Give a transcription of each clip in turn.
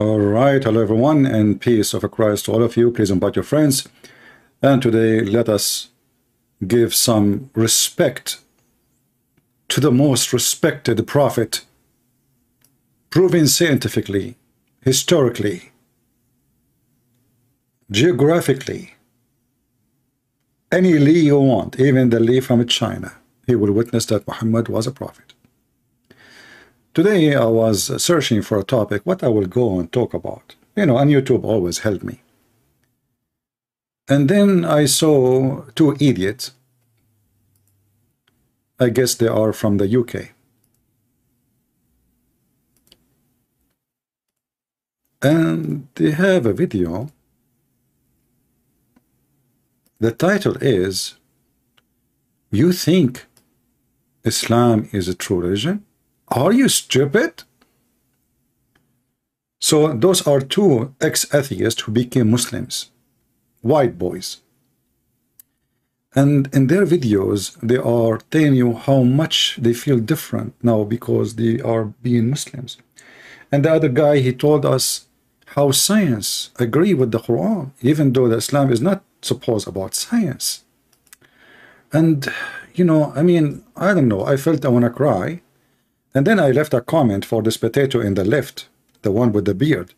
All right, hello everyone, and peace of Christ to all of you. Please invite your friends. And today, let us give some respect to the most respected prophet, proven scientifically, historically, geographically. Any Lee you want, even the Lee from China, he will witness that Muhammad was a prophet. Today I was searching for a topic, what I will go and talk about. You know, and YouTube always helped me. And then I saw two idiots. I guess they are from the UK. And they have a video. The title is, You Think Islam is a True Religion? Are you stupid? So those are two ex-atheists who became Muslims, white boys. And in their videos, they are telling you how much they feel different now because they are being Muslims. And the other guy, he told us how science agree with the Quran, even though the Islam is not supposed about science. And, you know, I mean, I don't know, I felt I want to cry and then I left a comment for this potato in the left, the one with the beard.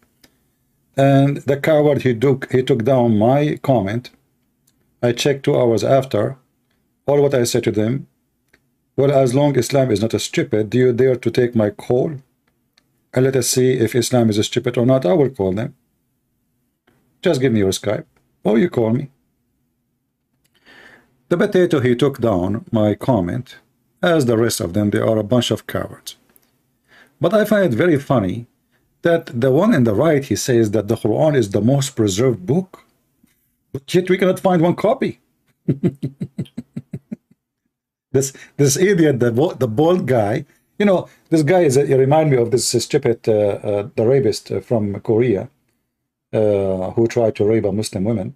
And the coward, he took, he took down my comment. I checked two hours after. All what I said to them, well, as long as Islam is not a stupid, do you dare to take my call? And let us see if Islam is a stupid or not. I will call them. Just give me your Skype. Or you call me. The potato, he took down my comment as the rest of them, they are a bunch of cowards. But I find it very funny that the one in the right, he says that the Quran is the most preserved book, but yet we cannot find one copy. this this idiot, the the bald guy, you know, this guy is. He remind me of this stupid uh, uh, the rapist from Korea, uh, who tried to rape a Muslim woman.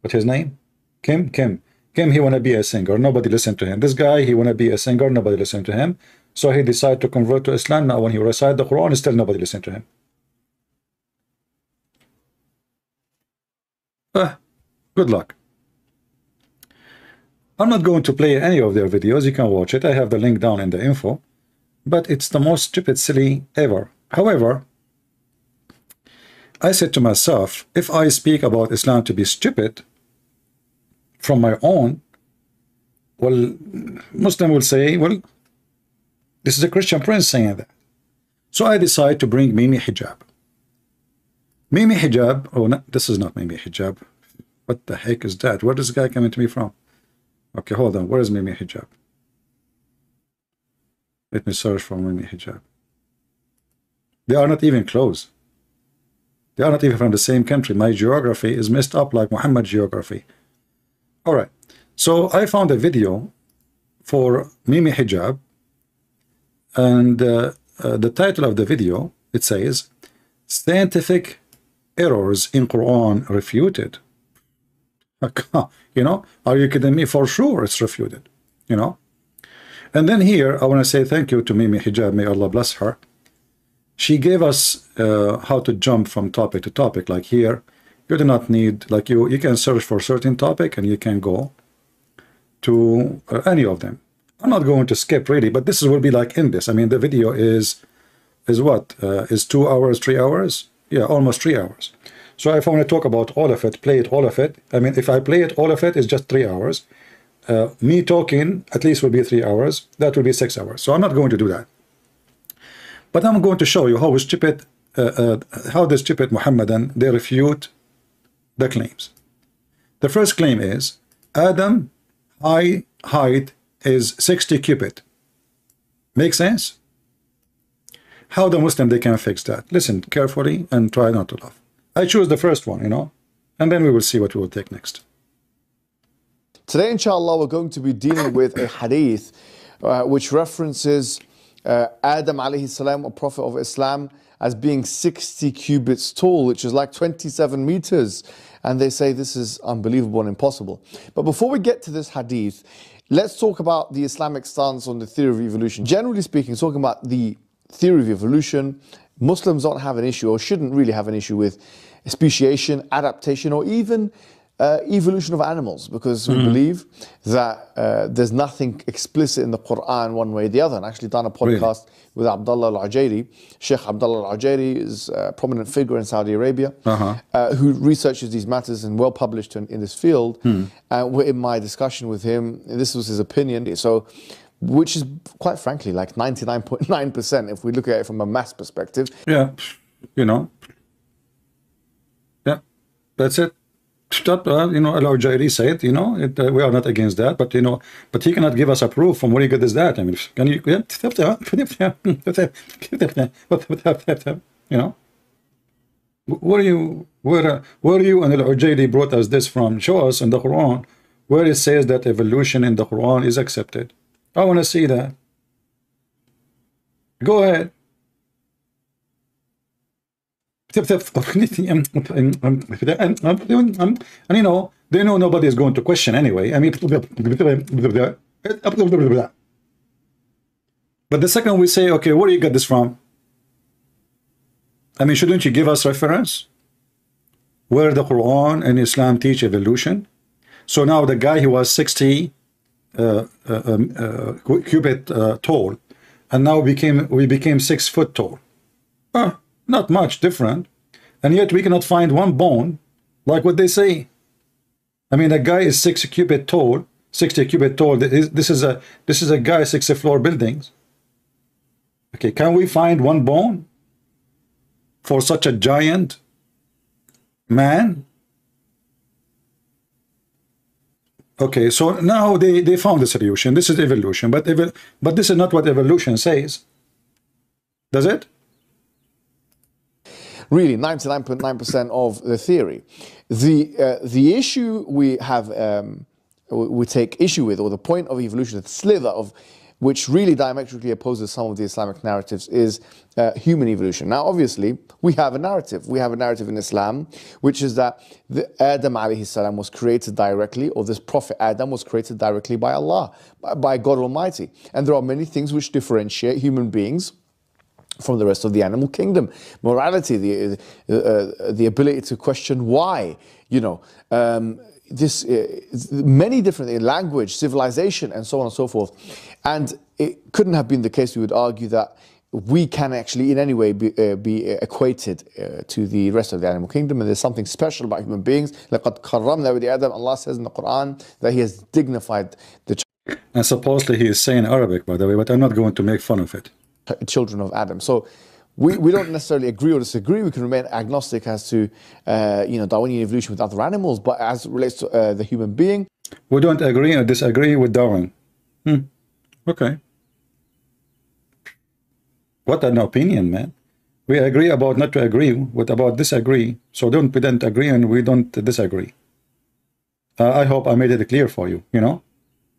What's his name? Kim Kim. Kim, he want to be a singer. Nobody listened to him. This guy, he want to be a singer. Nobody listened to him. So he decided to convert to Islam. Now, when he recite the Quran, still nobody listened to him. Ah, good luck. I'm not going to play any of their videos. You can watch it. I have the link down in the info. But it's the most stupid, silly ever. However, I said to myself, if I speak about Islam to be stupid, from my own, well, Muslim will say, well, this is a Christian prince saying that. So I decide to bring Mimi Hijab. Mimi Hijab, oh, no, this is not Mimi Hijab. What the heck is that? Where is this guy coming to me from? Okay, hold on. Where is Mimi Hijab? Let me search for Mimi Hijab. They are not even close. They are not even from the same country. My geography is messed up like Muhammad geography. All right. So I found a video for Mimi Hijab, and uh, uh, the title of the video it says "Scientific Errors in Quran Refuted." you know, are you kidding me? For sure, it's refuted. You know, and then here I want to say thank you to Mimi Hijab. May Allah bless her. She gave us uh, how to jump from topic to topic. Like here, you do not need like you you can search for a certain topic and you can go to uh, any of them. I'm not going to skip really but this will be like in this. I mean the video is is what uh, is two hours three hours? Yeah almost three hours. So if i want to talk about all of it play it all of it i mean if i play it all of it is just three hours. Uh, me talking at least will be three hours. That will be six hours. So i'm not going to do that. But i'm going to show you how stupid uh, uh, how the stupid Muhammadan they refute the claims. The first claim is Adam high height is 60 cubit. Make sense? How the Muslim they can fix that? Listen carefully and try not to laugh. I choose the first one, you know, and then we will see what we will take next. Today, inshallah, we're going to be dealing with a hadith uh, which references uh, Adam alayhi salam, a prophet of Islam, as being 60 cubits tall, which is like 27 meters. And they say this is unbelievable and impossible. But before we get to this hadith, let's talk about the Islamic stance on the theory of evolution. Generally speaking, talking about the theory of evolution, Muslims don't have an issue or shouldn't really have an issue with speciation, adaptation, or even uh, evolution of animals because we believe that uh, there's nothing explicit in the Quran one way or the other. And actually done a podcast with Abdullah al-Ajairi. Sheikh Abdullah al-Ajairi is a prominent figure in Saudi Arabia uh, who researches these matters and well published in, in this field. And in my discussion with him, this was his opinion. So which is quite frankly like 99.9% if we look at it from a mass perspective. Yeah, you know. Yeah, that's it. That, uh, you know, Al Jairi said, you know, it, uh, we are not against that, but you know, but he cannot give us a proof from where he got this that. I mean, can you, you know, where you, where, uh, where you and Al Jairi brought us this from? Show us in the Quran where it says that evolution in the Quran is accepted. I want to see that. Go ahead. And you know, they know nobody is going to question anyway. I mean, but the second we say, okay, where do you get this from? I mean, shouldn't you give us reference? Where the Quran and Islam teach evolution? So now the guy who was 60 uh, uh, um, uh, cubit uh, tall, and now became we became six foot tall. Uh, not much different, and yet we cannot find one bone like what they say. I mean, a guy is six cubit tall, 60 cubit tall. This is a this is a guy 60 floor buildings. Okay, can we find one bone for such a giant man? Okay, so now they, they found the solution. This is evolution, but but this is not what evolution says. Does it? Really, 99.9% of the theory. The, uh, the issue we have, um, we take issue with, or the point of evolution, the slither of which really diametrically opposes some of the Islamic narratives, is uh, human evolution. Now, obviously, we have a narrative. We have a narrative in Islam, which is that the Adam alayhi was created directly, or this Prophet Adam was created directly by Allah, by, by God Almighty. And there are many things which differentiate human beings from the rest of the animal kingdom. Morality, the, uh, uh, the ability to question why, you know, um, this uh, many different language, civilization, and so on and so forth. And it couldn't have been the case. We would argue that we can actually, in any way, be, uh, be equated uh, to the rest of the animal kingdom, and there's something special about human beings. لَقَدْ كَرَّمْنَا بِنِي Adam. Allah says in the Quran that He has dignified the. And supposedly he is saying Arabic, by the way, but I'm not going to make fun of it. Children of Adam. So we, we don't necessarily agree or disagree. We can remain agnostic as to, uh, you know, Darwinian evolution with other animals, but as relates to uh, the human being. We don't agree or disagree with Darwin. Hmm. Okay. What an opinion, man. We agree about not to agree, what about disagree. So don't we don't agree and we don't disagree. Uh, I hope I made it clear for you, you know.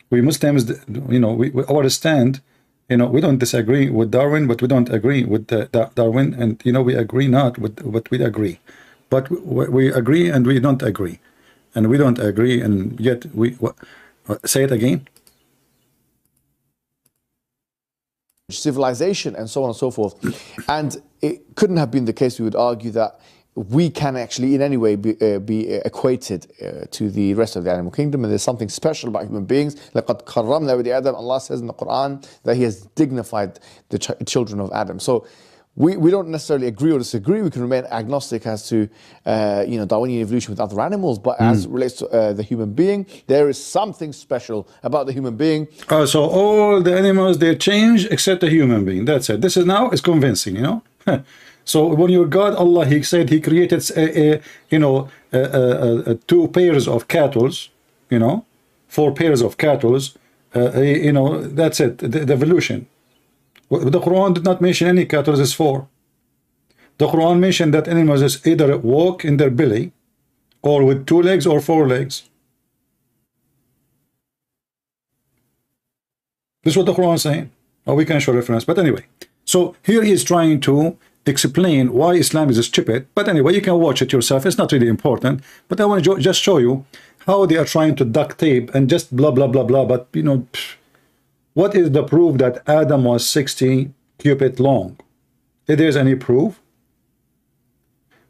We Muslims, you know, we, we stand you know, we don't disagree with Darwin, but we don't agree with the, the Darwin, and you know, we agree not with what we agree, but we, we, agree and we don't agree, and we don't agree, and yet we what, say it again. Civilization and so on and so forth, and it couldn't have been the case. We would argue that we can actually in any way be, uh, be equated uh, to the rest of the animal kingdom and there's something special about human beings لَقَدْ كَرَّمْنَا بِنِي Adam Allah says in the Quran that he has dignified the ch children of Adam so we, we don't necessarily agree or disagree. We can remain agnostic as to, uh, you know, Darwinian evolution with other animals, but mm. as relates to uh, the human being, there is something special about the human being. Uh, so all the animals, they change except the human being. That's it. This is now is convincing, you know. So when your God Allah, He said He created a, a you know a, a, two pairs of cattle, you know, four pairs of cattle, uh, you know that's it. The, the, evolution. The Quran did not mention any cattle is four. The Quran mentioned that animals is either walk in their belly, or with two legs or four legs. This is what the Quran is saying. Oh, we can show reference, but anyway. So here he is trying to explain why Islam is stupid. But anyway, you can watch it yourself. It's not really important. But I want to just show you how they are trying to duct tape and just blah, blah, blah, blah. But, you know, what is the proof that Adam was 60 cubit long? if there's any proof.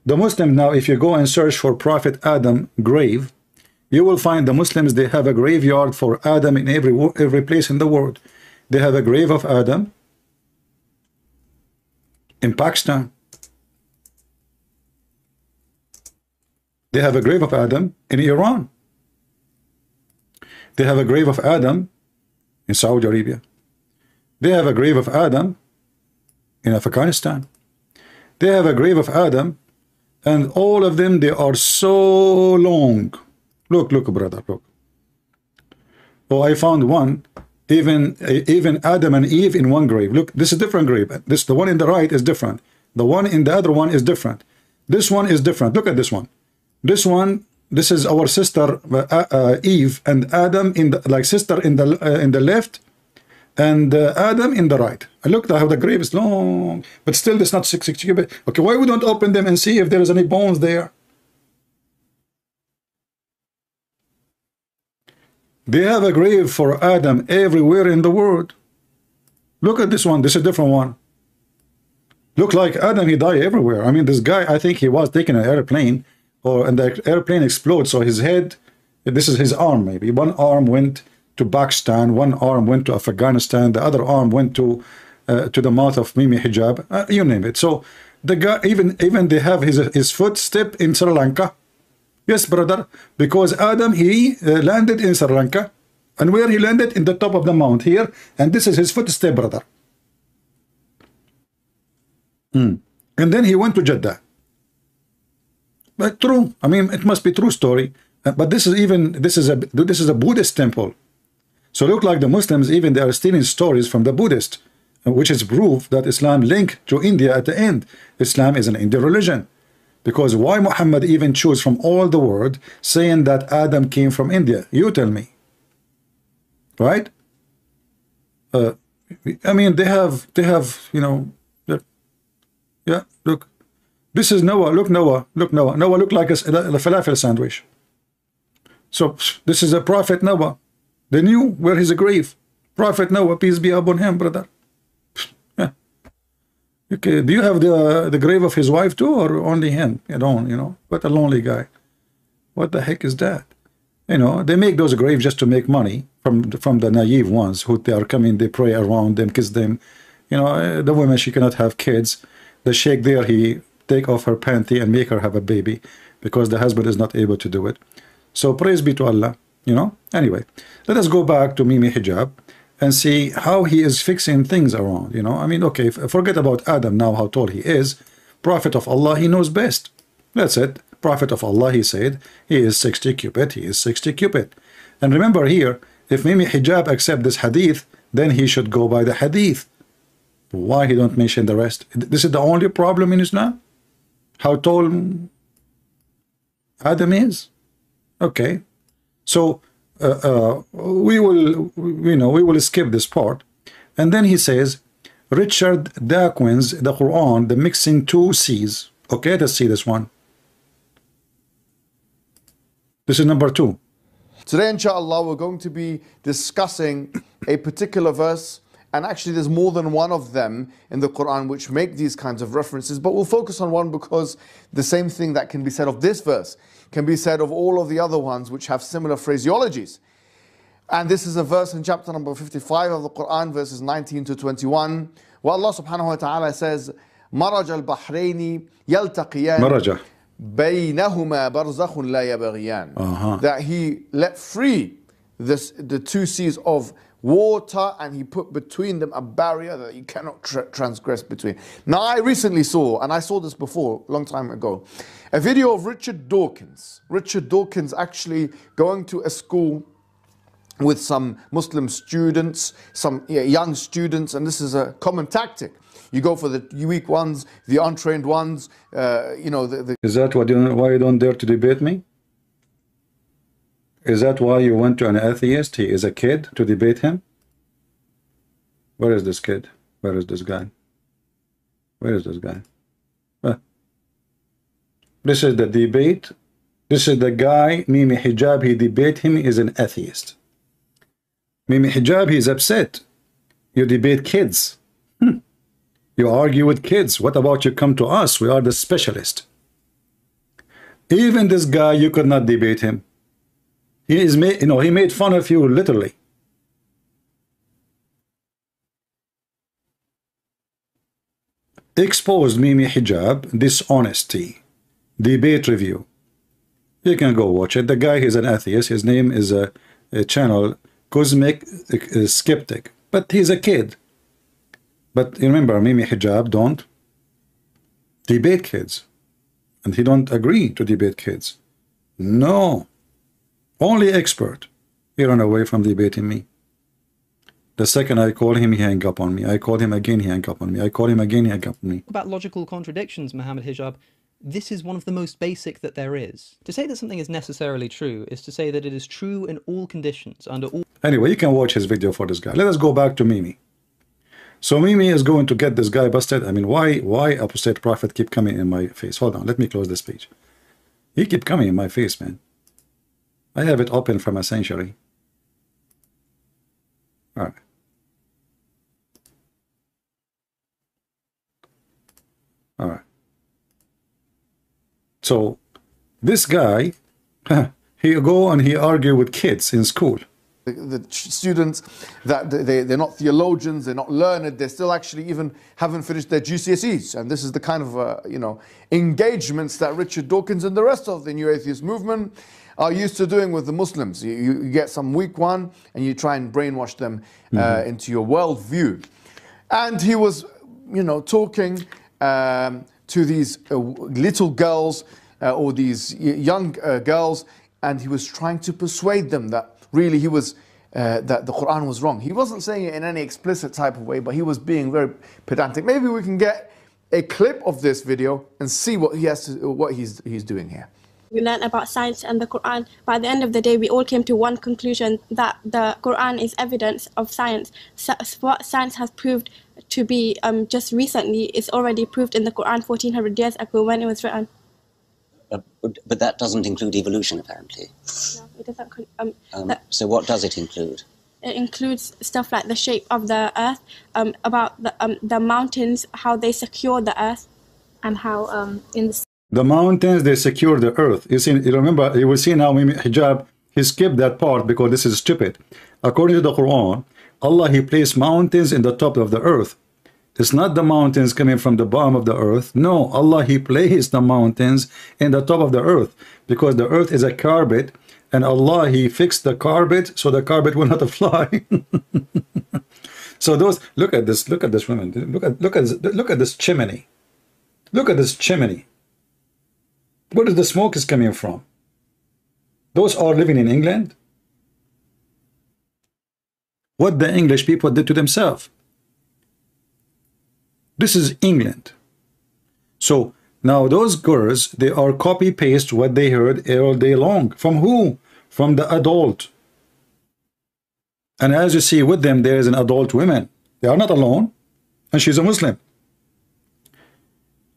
The Muslim now, if you go and search for Prophet Adam grave, you will find the Muslims, they have a graveyard for Adam in every, every place in the world. They have a grave of Adam in Pakistan. They have a grave of Adam in Iran. They have a grave of Adam in Saudi Arabia. They have a grave of Adam in Afghanistan. They have a grave of Adam and all of them they are so long look look brother look oh I found one even even Adam and Eve in one grave look this is different grave this the one in the right is different the one in the other one is different this one is different look at this one this one this is our sister uh, uh, Eve and Adam in the like sister in the uh, in the left and uh, Adam in the right. I looked how the grave is long, but still it's not 660 cubit. Okay, why we don't open them and see if there is any bones there? They have a grave for Adam everywhere in the world. Look at this one. This is a different one. Look like Adam, he died everywhere. I mean, this guy, I think he was taking an airplane, or and the airplane explodes, so his head, this is his arm maybe. One arm went to Pakistan, one arm went to Afghanistan, the other arm went to uh, to the mouth of Mimi Hijab, uh, you name it. So the guy, even even they have his his footstep in Sri Lanka. Yes, brother, because Adam he uh, landed in Sri Lanka, and where he landed in the top of the mount here, and this is his footstep, brother. Hmm. And then he went to Jeddah. But true, I mean, it must be true story. Uh, but this is even this is a this is a Buddhist temple. So look like the Muslims, even they are stealing stories from the Buddhist, which is proof that Islam linked to India at the end. Islam is an Indian religion. Because why Muhammad even choose from all the world saying that Adam came from India? You tell me. Right? Uh, I mean, they have, they have, you know, yeah, look. This is Noah. Look, Noah. Look, Noah. Noah look like a, a falafel sandwich. So this is a prophet Noah. They knew where his grave. Prophet Noah, peace be upon him, brother. Okay, do you have the the grave of his wife too, or only him? You don't, you know. What a lonely guy. What the heck is that? You know, they make those graves just to make money from from the naive ones who they are coming, they pray around them, kiss them. You know, eh, the woman she cannot have kids. The sheikh there, he take off her panty and make her have a baby because the husband is not able to do it. So praise be to Allah you know anyway let us go back to Mimi Hijab and see how he is fixing things around you know? I mean okay forget about Adam now how tall he is. Prophet of Allah he knows best. That's it. Prophet of Allah he said he is 60 cubit he is 60 cubit. And remember here if Mimi Hijab accept this hadith then he should go by the hadith. Why he don't mention the rest? This is the only problem in Islam? How tall Adam is? Okay. So Uh, uh, we will, you know, we will skip this part. And then he says, Richard Dawkins, the Quran, the mixing two C's. Okay, let's see this one. This is number two. Today, inshallah, we're going to be discussing a particular verse, and actually, there's more than one of them in the Quran which make these kinds of references, but we'll focus on one because the same thing that can be said of this verse can be said of all of the other ones which have similar phraseologies. And this is a verse in chapter number 55 of the Quran, verses 19 to 21, where Allah subhanahu wa ta'ala says, مرج البحرين يلتقيان مرج بينهما برزخ لا يبغيان Uh-huh. that he let free this, the two seas of water and he put between them a barrier that you cannot tra- transgress between. Now, I recently saw, and I saw this before, a long time ago, a video of Richard Dawkins. Richard Dawkins actually going to a school with some Muslim students, some young students, and this is a common tactic. You go for the weak ones, the untrained ones, uh, you know, the, the Is that you, why you don't dare to debate me? Is that why you went to an atheist? He is a kid to debate him? Where is this kid? Where is this guy? Where is this guy? This is the debate. This is the guy, Mimi Hijab, he debate him is an atheist. Mimi Hijab, he is upset. You debate kids. Hmm. You argue with kids. What about you come to us? We are the specialist. Even this guy, you could not debate him. He is made, you know, he made fun of you literally. Exposed Mimi Hijab, dishonesty, debate review. You can go watch it. The guy is an atheist. His name is a, a channel Cosmic uh, Skeptic, but he's a kid. But you remember, Mimi Hijab don't debate kids, and he don't agree to debate kids. No, only expert. He run away from debating me. The second I call him, he hang up on me. I call him again, he hang up on me. I call him again, he hang up on me. About logical contradictions, Muhammad Hijab, this is one of the most basic that there is. To say that something is necessarily true is to say that it is true in all conditions, under all... Anyway, you can watch his video for this guy. Let us go back to Mimi. So Mimi is going to get this guy busted. I mean, why why apostate prophet keep coming in my face? Hold on, let me close this page. He keep coming in my face, man. I have it open from a century. All right. So this guy, he go and he argue with kids in school. The, the students that they, they're not theologians, they're not learned, they still actually even haven't finished their GCSEs. And this is the kind of, uh, you know, engagements that Richard Dawkins and the rest of the New Atheist movement are used to doing with the Muslims. You, you get some weak one and you try and brainwash them uh, mm-hmm. into your worldview. And he was, you know, talking um, to these uh, little girls uh, or these young uh, girls, and he was trying to persuade them that really he was uh, that the Quran was wrong. He wasn't saying it in any explicit type of way, but he was being very pedantic. Maybe we can get a clip of this video and see what he has to, what he's he's doing here. We learned about science and the Quran. By the end of the day, we all came to one conclusion that the Quran is evidence of science. So, what science has proved to be um, just recently is already proved in the Quran 1400 years ago when it was written. Uh, but that doesn't include evolution, apparently. No, it doesn't. Um, um, so what does it include? It includes stuff like the shape of the earth, um, about the, um, the mountains, how they secure the earth, and how um, in the the mountains they secure the earth. You see, you remember, you will see now hijab. He skipped that part because this is stupid. According to the Quran, Allah he placed mountains in the top of the earth. It's not the mountains coming from the bottom of the earth. No, Allah he placed the mountains in the top of the earth because the earth is a carpet and Allah he fixed the carpet so the carpet will not fly. so those look at this, look at this woman, look at look at this, look at this chimney. Look at this chimney. Where is the smoke is coming from? Those are living in England what the English people did to themselves. This is England. So now those girls, they are copy paste what they heard all day long. From who? From the adult. And as you see with them, there is an adult woman. They are not alone. And she's a Muslim.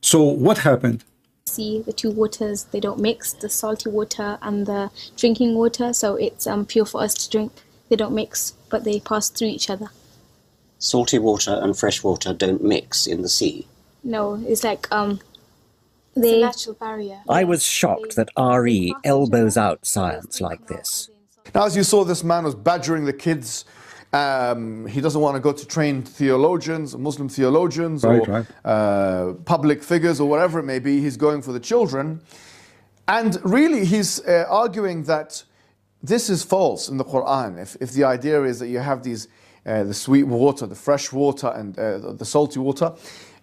So what happened? See the two waters, they don't mix, the salty water and the drinking water. So it's um, pure for us to drink. They don't mix, but they pass through each other. Salty water and fresh water don't mix in the sea. No, it's like um, they natural barrier. I was shocked that RE elbows out science like this. Now, as you saw, this man was badgering the kids. Um, he doesn't want to go to trained theologians, Muslim theologians, right, or right. Uh, public figures, or whatever it may be. He's going for the children. And really, he's uh, arguing that this is false in the Quran. If, if the idea is that you have these, uh, the sweet water, the fresh water, and uh, the salty water,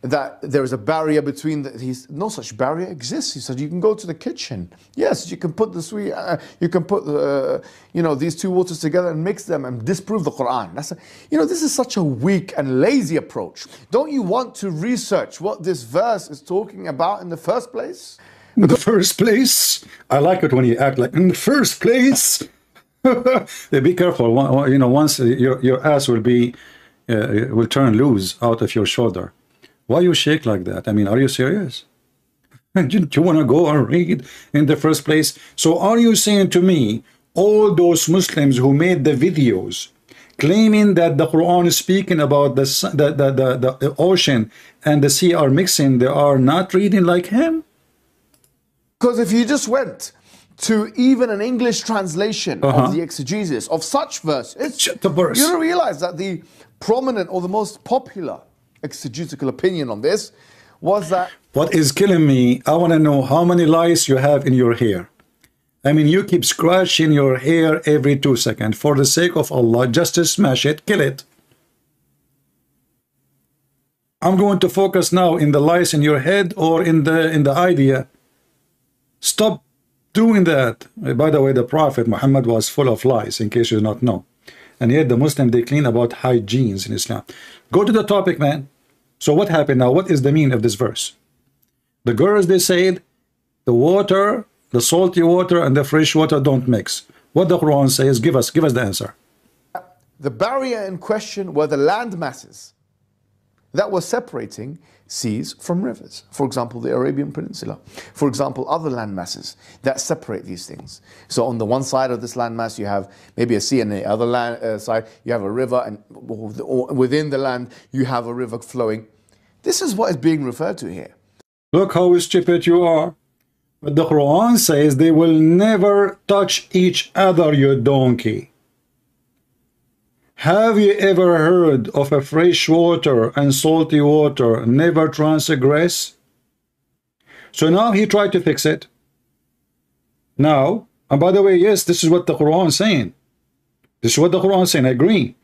that there is a barrier between the, he's no such barrier exists. He said you can go to the kitchen. Yes, you can put the sweet, uh, you can put uh, you know these two waters together and mix them and disprove the Quran. That's a, you know this is such a weak and lazy approach. Don't you want to research what this verse is talking about in the first place? In the first place, I like it when you act like in the first place. be careful. You know, once your your ass will be uh, will turn loose out of your shoulder. Why you shake like that? I mean, are you serious? Didn't you want to go and read in the first place? So are you saying to me, all those Muslims who made the videos claiming that the Quran is speaking about the, the, the, the, the ocean and the sea are mixing, they are not reading like him? Because if you just went to even an English translation Uh-huh. of the exegesis of such verses, Ch- the verse. you don't realize that the prominent or the most popular exegetical opinion on this was that What is killing me, I want to know how many lies you have in your hair. I mean, you keep scratching your hair every two seconds. For the sake of Allah, just to smash it, kill it. I'm going to focus now in the lies in your head or in the in the idea. Stop doing that. Uh, By the way, the Prophet Muhammad was full of lies, in case you do not know. And yet the Muslim, they clean about hygienes in Islam. Go to the topic, man. So what happened now? What is the meaning of this verse? The girls, they said, the water, the salty water and the fresh water don't mix. What the Quran says, give us, give us the answer. the barrier in question were the land masses that were separating seas from rivers. For example, the Arabian Peninsula. For example, other land masses that separate these things. So on the one side of this land mass, you have maybe a sea, and the other land uh, side, you have a river, and within the land, you have a river flowing. This is what is being referred to here. Look how stupid you are. But the Quran says they will never touch each other, you donkey. Have you ever heard of a fresh water and salty water never transgress? So now he tried to fix it. Now, and by the way, yes, this is what the Quran is saying. This is what the Quran is saying, I agree.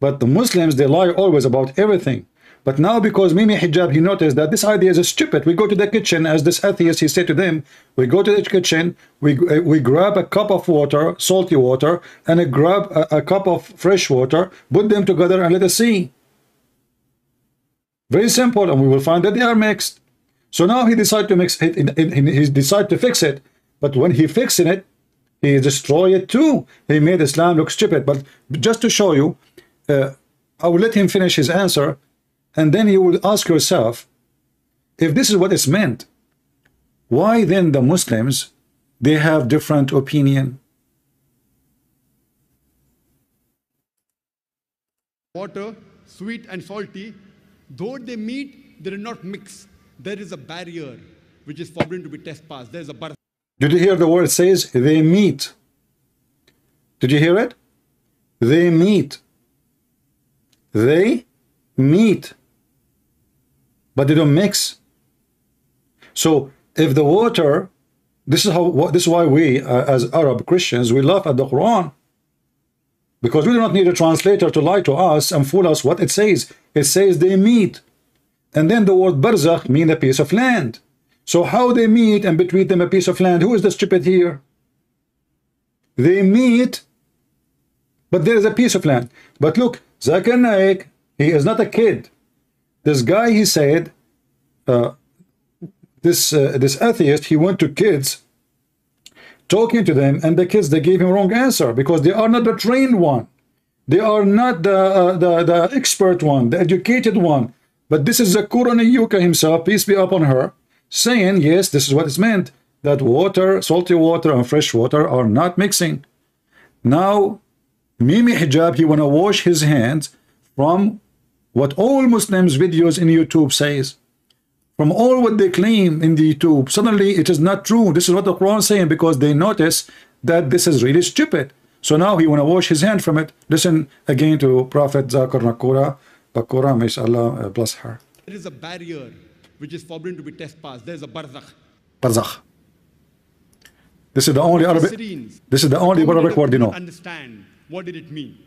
But the Muslims, they lie always about everything. But now because Mimi Hijab, he noticed that this idea is stupid. We go to the kitchen, as this atheist, he said to them, we go to the kitchen, we, uh, we grab a cup of water, salty water, and a grab a, a cup of fresh water, put them together and let us see. Very simple, and we will find that they are mixed. So now he decided to mix it, he, decided to fix it. But when he fixing it, he destroy it too. He made Islam look stupid. But just to show you, uh, I will let him finish his answer, and then you will ask yourself, if this is what it's meant, why then the Muslims, they have different opinion? water, sweet and salty, though they meet, they do not mix. There is a barrier which is forbidden to be trespassed. There is a bar. Did you hear the word says they meet? Did you hear it? They meet. They meet. But they don't mix. So if the water, this is how this is why we uh, as Arab Christians we laugh at the Quran. Because we do not need a translator to lie to us and fool us what it says. It says they meet. And then the word barzakh mean a piece of land. So how they meet and between them a piece of land? Who is the stupid here? They meet, but there is a piece of land. But look, Zakir Naik, he is not a kid. This guy, he said, uh, this uh, this atheist, he went to kids, talking to them, and the kids they gave him wrong answer because they are not the trained one, they are not the uh, the the expert one, the educated one. But this is Zakura Yuka himself, peace be upon her, saying, yes, this is what it's meant, that water, salty water and fresh water are not mixing. Now, Mimi Hijab, he want to wash his hands from what all Muslims videos in YouTube says. From all what they claim in the YouTube, suddenly it is not true. This is what the Quran is saying because they notice that this is really stupid. So now he want to wash his hand from it. Listen again to Prophet Zakir Nakura, Bakura, may Allah uh, bless her. There is a barrier which is forbidden to be trespassed. There is a barzakh. Barzakh. This is the only Arabic. This is the only Arabic word you know. Understand what did it mean?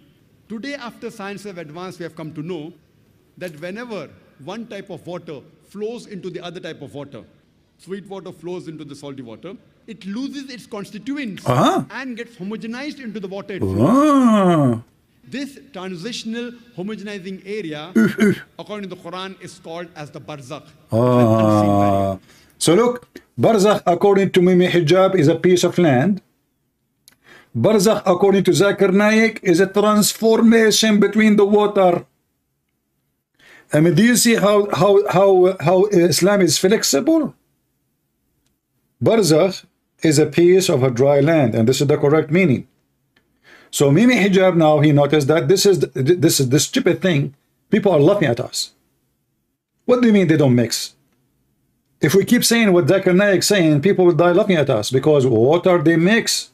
Today, after science have advanced, we have come to know that whenever one type of water flows into the other type of water, sweet water flows into the salty water, it loses its constituents Uh-huh. and gets homogenized into the water. Ah, This transitional homogenizing area, according to the Quran, is called as the barzakh. ah. So look, Barzakh, according to Mimi Hijab, is a piece of land. Barzakh, according to Zakir Naik, is a transformation between the water. I mean, do you see how how how how Islam is flexible? Barzakh is a piece of a dry land, and this is the correct meaning. So Mimi Hijab now he noticed that this is this is the stupid thing. People are laughing at us. What do you mean they don't mix? If we keep saying what Zakir Naik saying, people will die laughing at us because what are they mix.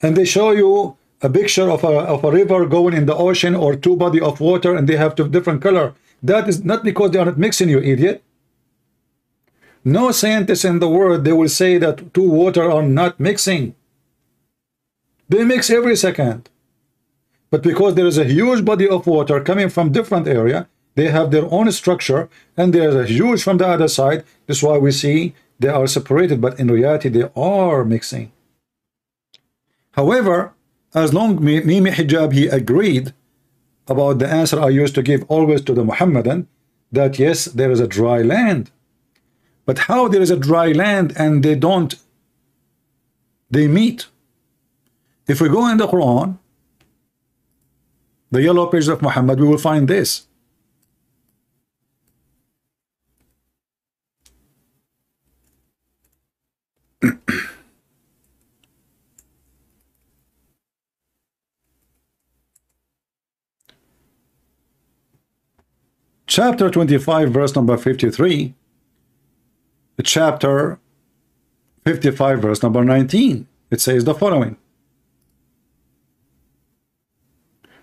And they show you a picture of a, of a river going in the ocean or two body of water and they have two different color. That is not because they are not mixing, you idiot. No scientist in the world, they will say that two water are not mixing. They mix every second. But because there is a huge body of water coming from different area, they have their own structure and there's a huge from the other side. That's why we see they are separated, but in reality they are mixing. However, as long Mimi Hijab he agreed about the answer I used to give always to the Muhammadan that yes there is a dry land. But how there is a dry land and they don't they meet? If we go in the Quran the yellow page of Muhammad we will find this chapter 25 verse number 53 chapter 55 verse number 19 it says the following.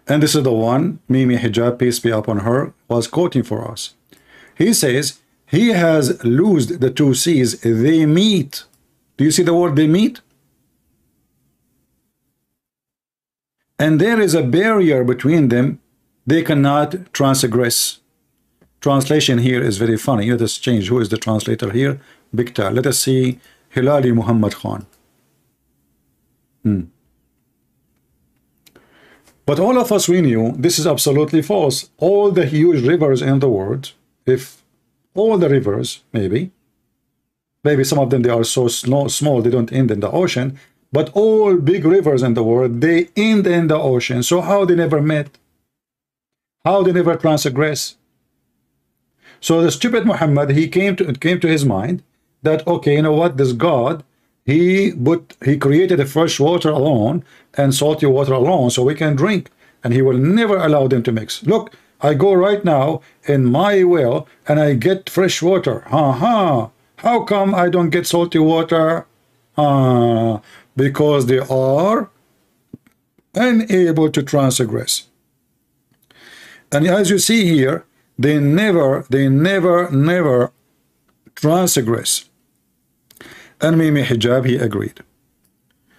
And this is the one Mimi Hijab peace be upon her was quoting for us. He says he has loosed the two seas they meet. Do you see the word they meet and there is a barrier between them. They cannot transgress translation here is very funny. Let us change. Who is the translator here? Bikta. Let us see Hilali Muhammad Khan. Hmm. But all of us, we knew this is absolutely false. All the huge rivers in the world, if all the rivers, maybe, maybe some of them, they are so small, small they don't end in the ocean, but all big rivers in the world, they end in the ocean. So how they never met? How they never transgress? So the stupid Muhammad, he came to it came to his mind that okay, you know what, this God, he put he created the fresh water alone and salty water alone, so we can drink, and he will never allow them to mix. Look, I go right now in my well and I get fresh water. Ha ha. How come I don't get salty water? Uh, because they are unable to transgress. And as you see here, they never, they never, never transgress. And Mimi Hijab, he agreed.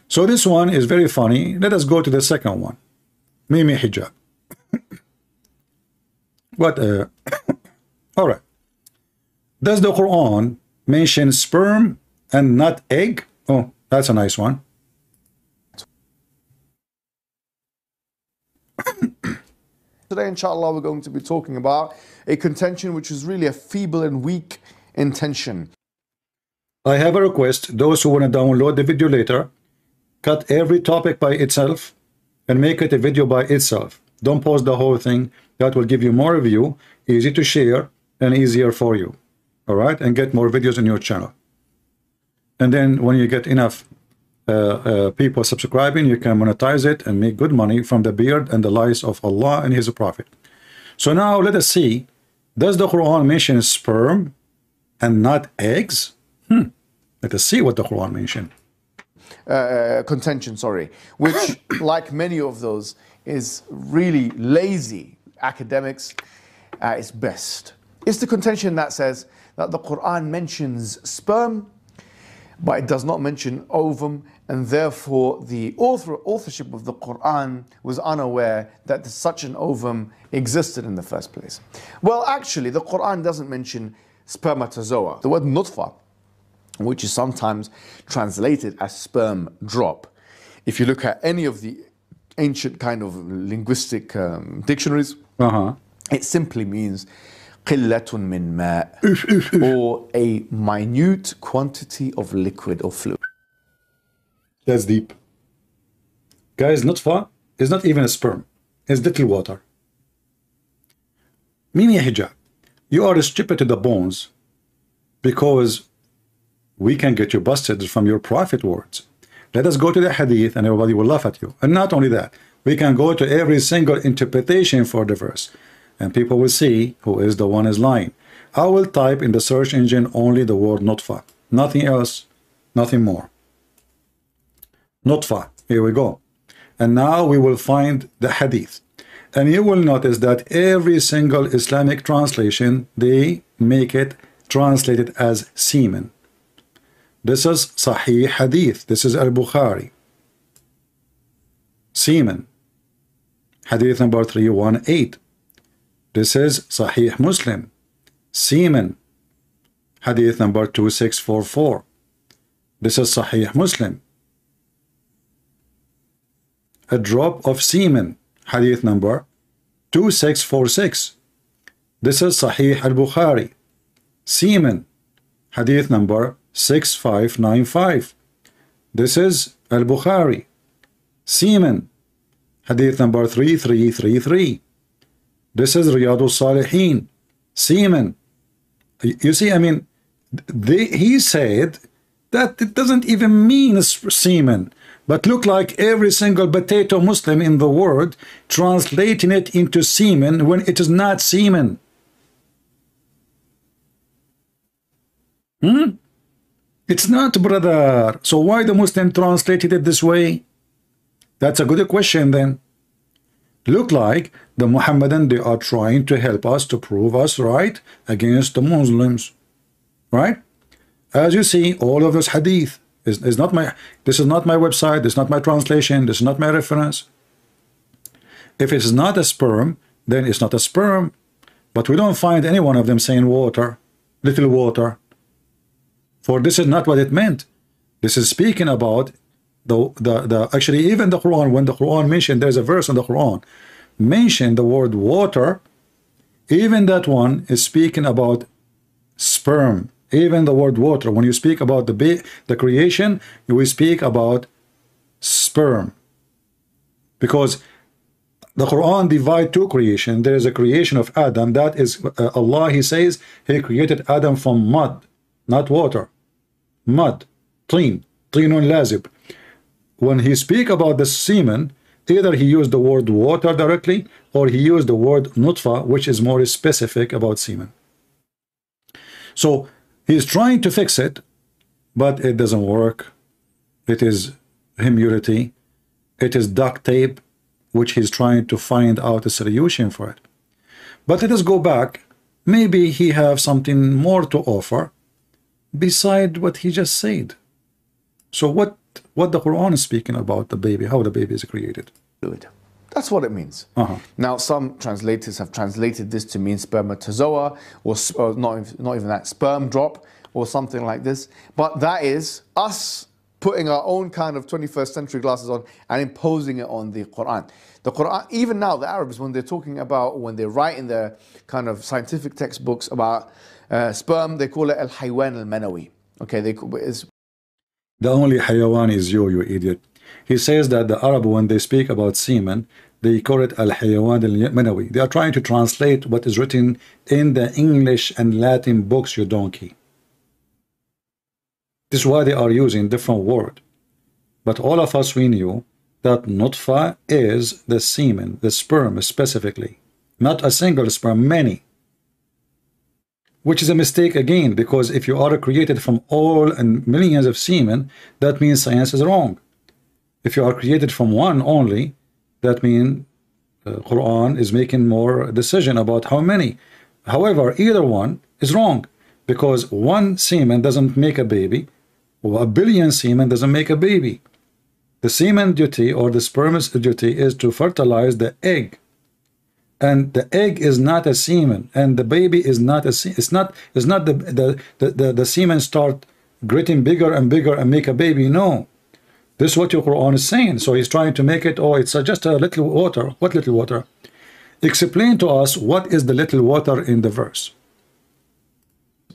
So this one is very funny. Let us go to the second one. Mimi Hijab. what? Uh, all right. Does the Quran mention sperm and not egg? Oh, that's a nice one. Today, inshallah, we're going to be talking about a contention which is really a feeble and weak intention. I have a request. Those who want to download the video later, cut every topic by itself and make it a video by itself. Don't post the whole thing. That will give you more view, easy to share, and easier for you. All right? And get more videos on your channel. And then when you get enough people subscribing, you can monetize it and make good money from the beard and the lies of Allah and His Prophet. So now let us see does the Quran mention sperm and not eggs? Hmm. Let us see what the Quran mentioned. Uh, uh, contention, sorry, which, like many of those, is really lazy academics at its best. It's the contention that says that the Quran mentions sperm, but it does not mention ovum, and therefore the author, authorship of the Quran was unaware that such an ovum existed in the first place. Well, actually, the Quran doesn't mention spermatozoa. The word nutfa, which is sometimes translated as sperm drop. If you look at any of the ancient kind of linguistic um, dictionaries, uh-huh. it simply means قلة من ماء or a minute quantity of liquid or fluid. That's deep. Guys, nutfa is not even a sperm. It's little water. Mimi hijab, you are stupid to the bones because we can get you busted from your prophet words. Let us go to the hadith and everybody will laugh at you. And not only that, we can go to every single interpretation for the verse and people will see who is the one is lying. I will type in the search engine only the word nutfa, nothing else, nothing more. Nutfa, here we go. And now we will find the hadith. And you will notice that every single Islamic translation, they make it translated as semen. This is Sahih Hadith. This is Al-Bukhari. Semen. Hadith number 318. This is Sahih Muslim. Semen. Hadith number 2644. This is Sahih Muslim. A drop of semen. Hadith number 2646. This is Sahih al-Bukhari. Semen. Hadith number 6595. This is al-Bukhari. Semen. Hadith number 3333. This is Riyadul Salihin. Semen. You see, I mean, they, he said that it doesn't even mean semen, but look like every single potato Muslim in the world translating it into semen when it is not semen. Hmm? It's not, brother. So why the Muslim translated it this way? That's a good question then look like the Muhammadan they are trying to help us to prove us right against the Muslims right as you see all of this hadith is, is not my this is not my website this is not my translation this is not my reference. If it is not a sperm then it's not a sperm. But we don't find any one of them saying water little water. For this is not what it meant. This is speaking about the, the, the actually even the Quran when the Quran mentioned there's a verse in the Quran mentioned the word water even that one is speaking about sperm even the word water, when you speak about the, the creation, you will speak about sperm. Because the Quran divide two creation. There is a creation of Adam. That is uh, Allah, He says, He created Adam from mud, not water. Mud, clean, cleanun lazib. When He speak about the semen, either He used the word water directly or He used the word nutfa, which is more specific about semen. So he's trying to fix it, but it doesn't work. It is humility. It is duct tape, which he's trying to find out a solution for it. But let us go back. Maybe he have something more to offer beside what he just said. So what what the Quran is speaking about the baby, how the baby is created. Good. That's what it means. Uh -huh. Now, some translators have translated this to mean spermatozoa, or, or not, not even that, sperm drop, or something like this. But that is us putting our own kind of 21st century glasses on and imposing it on the Quran. The Quran, even now, the Arabs, when they're talking about, when they write in their kind of scientific textbooks about uh, sperm, they call it al haywan al manawi. Okay, they, it's the only hayawan is you, you idiot. He says that the Arab, when they speak about semen, they call it al-hayawan al-manawi. They are trying to translate what is written in the English and Latin books, you donkey. This is why they are using different word. But all of us, we knew that nutfa is the semen, the sperm specifically. Not a single sperm, many which is a mistake again because if you are created from all and millions of semen that means science is wrong if you are created from one only that means uh, Quran is making more decision about how many. However either one is wrong because one semen doesn't make a baby or a billion semen doesn't make a baby. The semen duty or the sperm's duty is to fertilize the egg. And the egg is not a semen and the baby is not a it's not it's not the the the, the, the semen start getting bigger and bigger and make a baby. No this is what your Quran is saying so he's trying to make it oh it's just a little water what little water explain to us what is the little water in the verse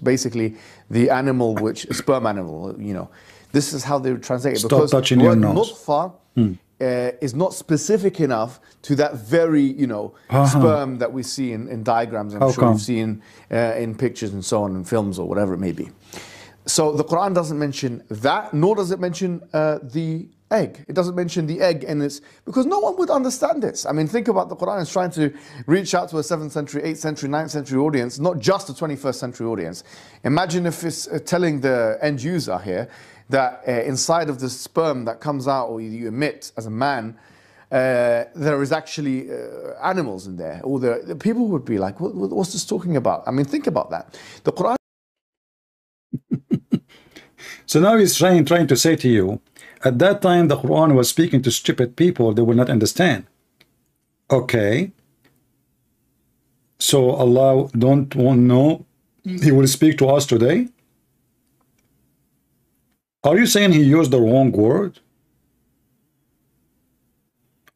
basically the animal which sperm animal you know this is how they translate it Stop because touching your nose. Hmm uh, is not specific enough to that very, you know, uh-huh. sperm that we see in, in diagrams. I'm How sure come? you've seen uh, in pictures and so on, in films or whatever it may be. So the Quran doesn't mention that, nor does it mention uh, the egg. It doesn't mention the egg and it's because no one would understand this. I mean, think about the Quran is trying to reach out to a 7th century, 8th century, 9th century audience, not just a 21st century audience. Imagine if it's uh, telling the end user here that uh, inside of the sperm that comes out or you emit as a man, uh, there is actually uh, animals in there. Or the, people would be like, what- what's this talking about? I mean, think about that. The Quran So now he's trying trying to say to you, at that time the Quran was speaking to stupid people, they will not understand. Okay. So Allah don't want know He will speak to us today? Are you saying he used the wrong word?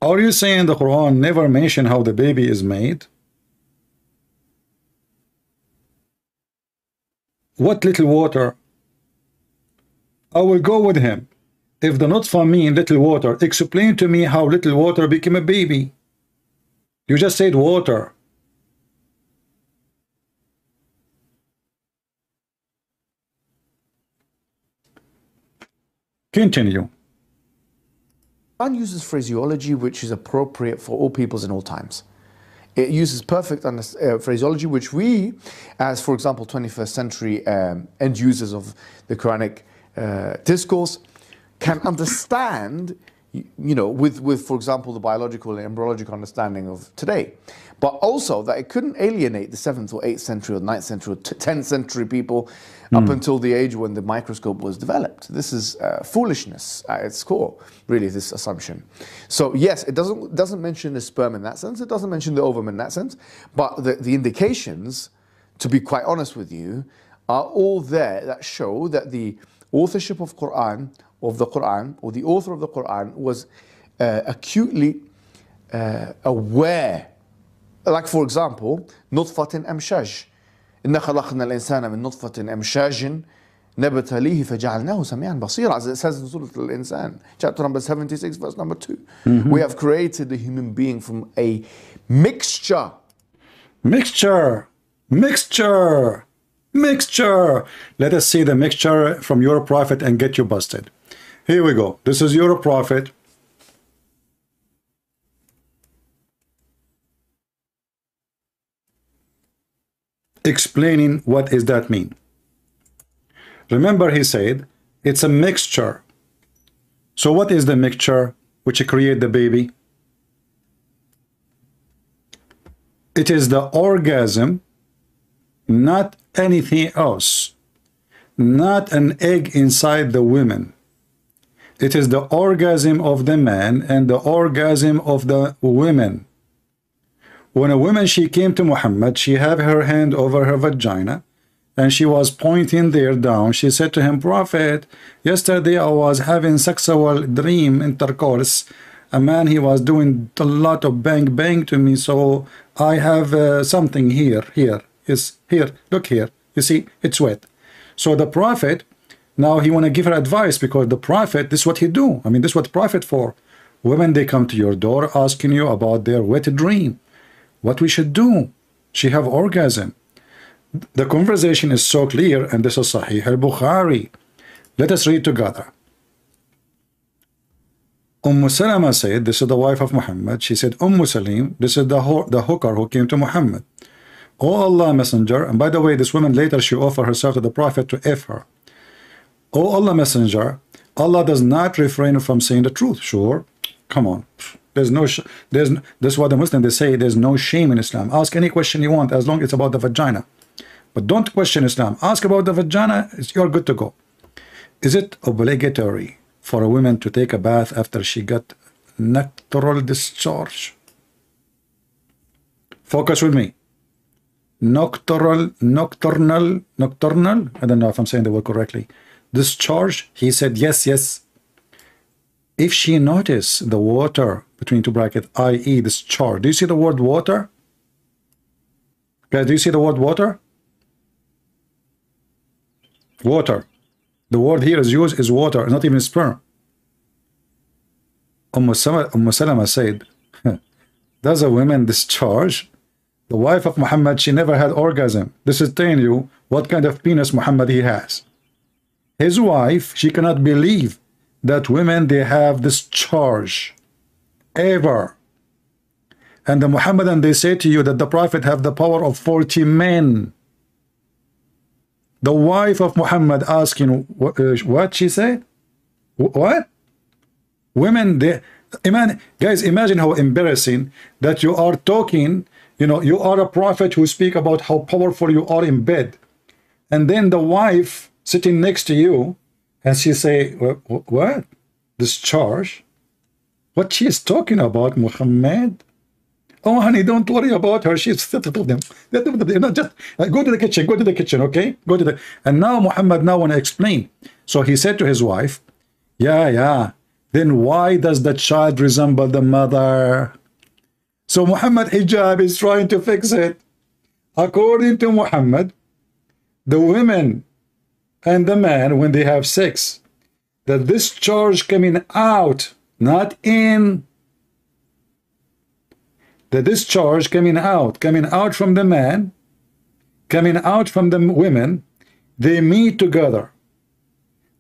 Are you saying the Quran never mentioned how the baby is made? What little water? I will go with him. If the nutfa mean little water, explain to me how little water became a baby. You just said water. Continue. Quran uses phraseology which is appropriate for all peoples in all times. It uses perfect uh, phraseology which we, as for example 21st century um, end users of the Quranic uh, discourse, can understand, you know, with, with for example the biological and embryological understanding of today. But also that it couldn't alienate the 7th or 8th century or 9th century or t- 10th century people up until the age when the microscope was developed. This is uh, foolishness at its core, really, this assumption. So yes, it doesn't, doesn't mention the sperm in that sense, it doesn't mention the ovum in that sense, but the, the indications, to be quite honest with you, are all there that show that the authorship of Quran, of the Quran, or the author of the Quran was uh, acutely uh, aware like for example نطفة أمشاج إن خلقنا الإنسان من نطفة أمشاج نبتليه فجعلناه سميعا بصيرا as it says in Surah Al-Insan chapter number 76 verse number 2 we have created the human being from a mixture Mixture, mixture, mixture. Let us see the mixture from your prophet and get you busted. Here we go. This is your prophet. Explaining what does that mean. Remember he said it's a mixture. So what is the mixture which create the baby? It is the orgasm, not anything else. Not an egg inside the women. It is the orgasm of the man and the orgasm of the women. When a woman she came to Muhammad, she had her hand over her vagina and she was pointing there down. She said to him, Prophet, yesterday I was having sexual dream intercourse. A man, he was doing a lot of bang bang to me. So I have uh, something here, here, is here, look here. You see, it's wet. So the Prophet, now he want to give her advice because the Prophet, this is what he do. I mean, this is what Prophet for. Women, they come to your door asking you about their wet dream. What we should do. She have orgasm. The conversation is so clear, and this is Sahih al-Bukhari. Let us read together. Umm Salama said, this is the wife of Muhammad. She said, Umm Salim, this is the, the hooker who came to Muhammad. O Allah Messenger, and by the way, this woman later she offered herself to the Prophet to F her. O Allah Messenger, Allah does not refrain from saying the truth. Sure, come on. There's no, there's, this is what the Muslim they say, there's no shame in Islam. Ask any question you want as long as it's about the vagina. But don't question Islam. Ask about the vagina, you're good to go. Is it obligatory for a woman to take a bath after she got nocturnal discharge? Focus with me. Nocturnal, nocturnal, nocturnal. I don't know if I'm saying the word correctly. Discharge. He said yes, yes. If she noticed the water between two brackets, i.e., discharge. Do you see the word water? Guys, do you see the word water? Water. The word here is used is water, not even sperm. Umm umm Salama said, Does a woman discharge? The wife of Muhammad, she never had orgasm. This is telling you what kind of penis Muhammad he has. his wife, she cannot believe that women, they have this charge ever. And the Muhammadan, they say to you that the Prophet have the power of 40 men. The wife of Muhammad asking what, uh, what she said? What? Women, they, imagine, guys, imagine how embarrassing that you are talking, you know, you are a prophet who speak about how powerful you are in bed. And then the wife sitting next to you, and she say, what? This charge? What she is talking about, Muhammad? Oh, honey, don't worry about her. She's not just uh, go to the kitchen. Go to the kitchen, okay? Go to the. And now Muhammad now want to explain. So he said to his wife, "Yeah, yeah. Then why does the child resemble the mother?" So Muhammad hijab is trying to fix it. According to Muhammad, the women and the man when they have sex, the discharge coming out, not in the discharge coming out, coming out from the man, coming out from the women, they meet together.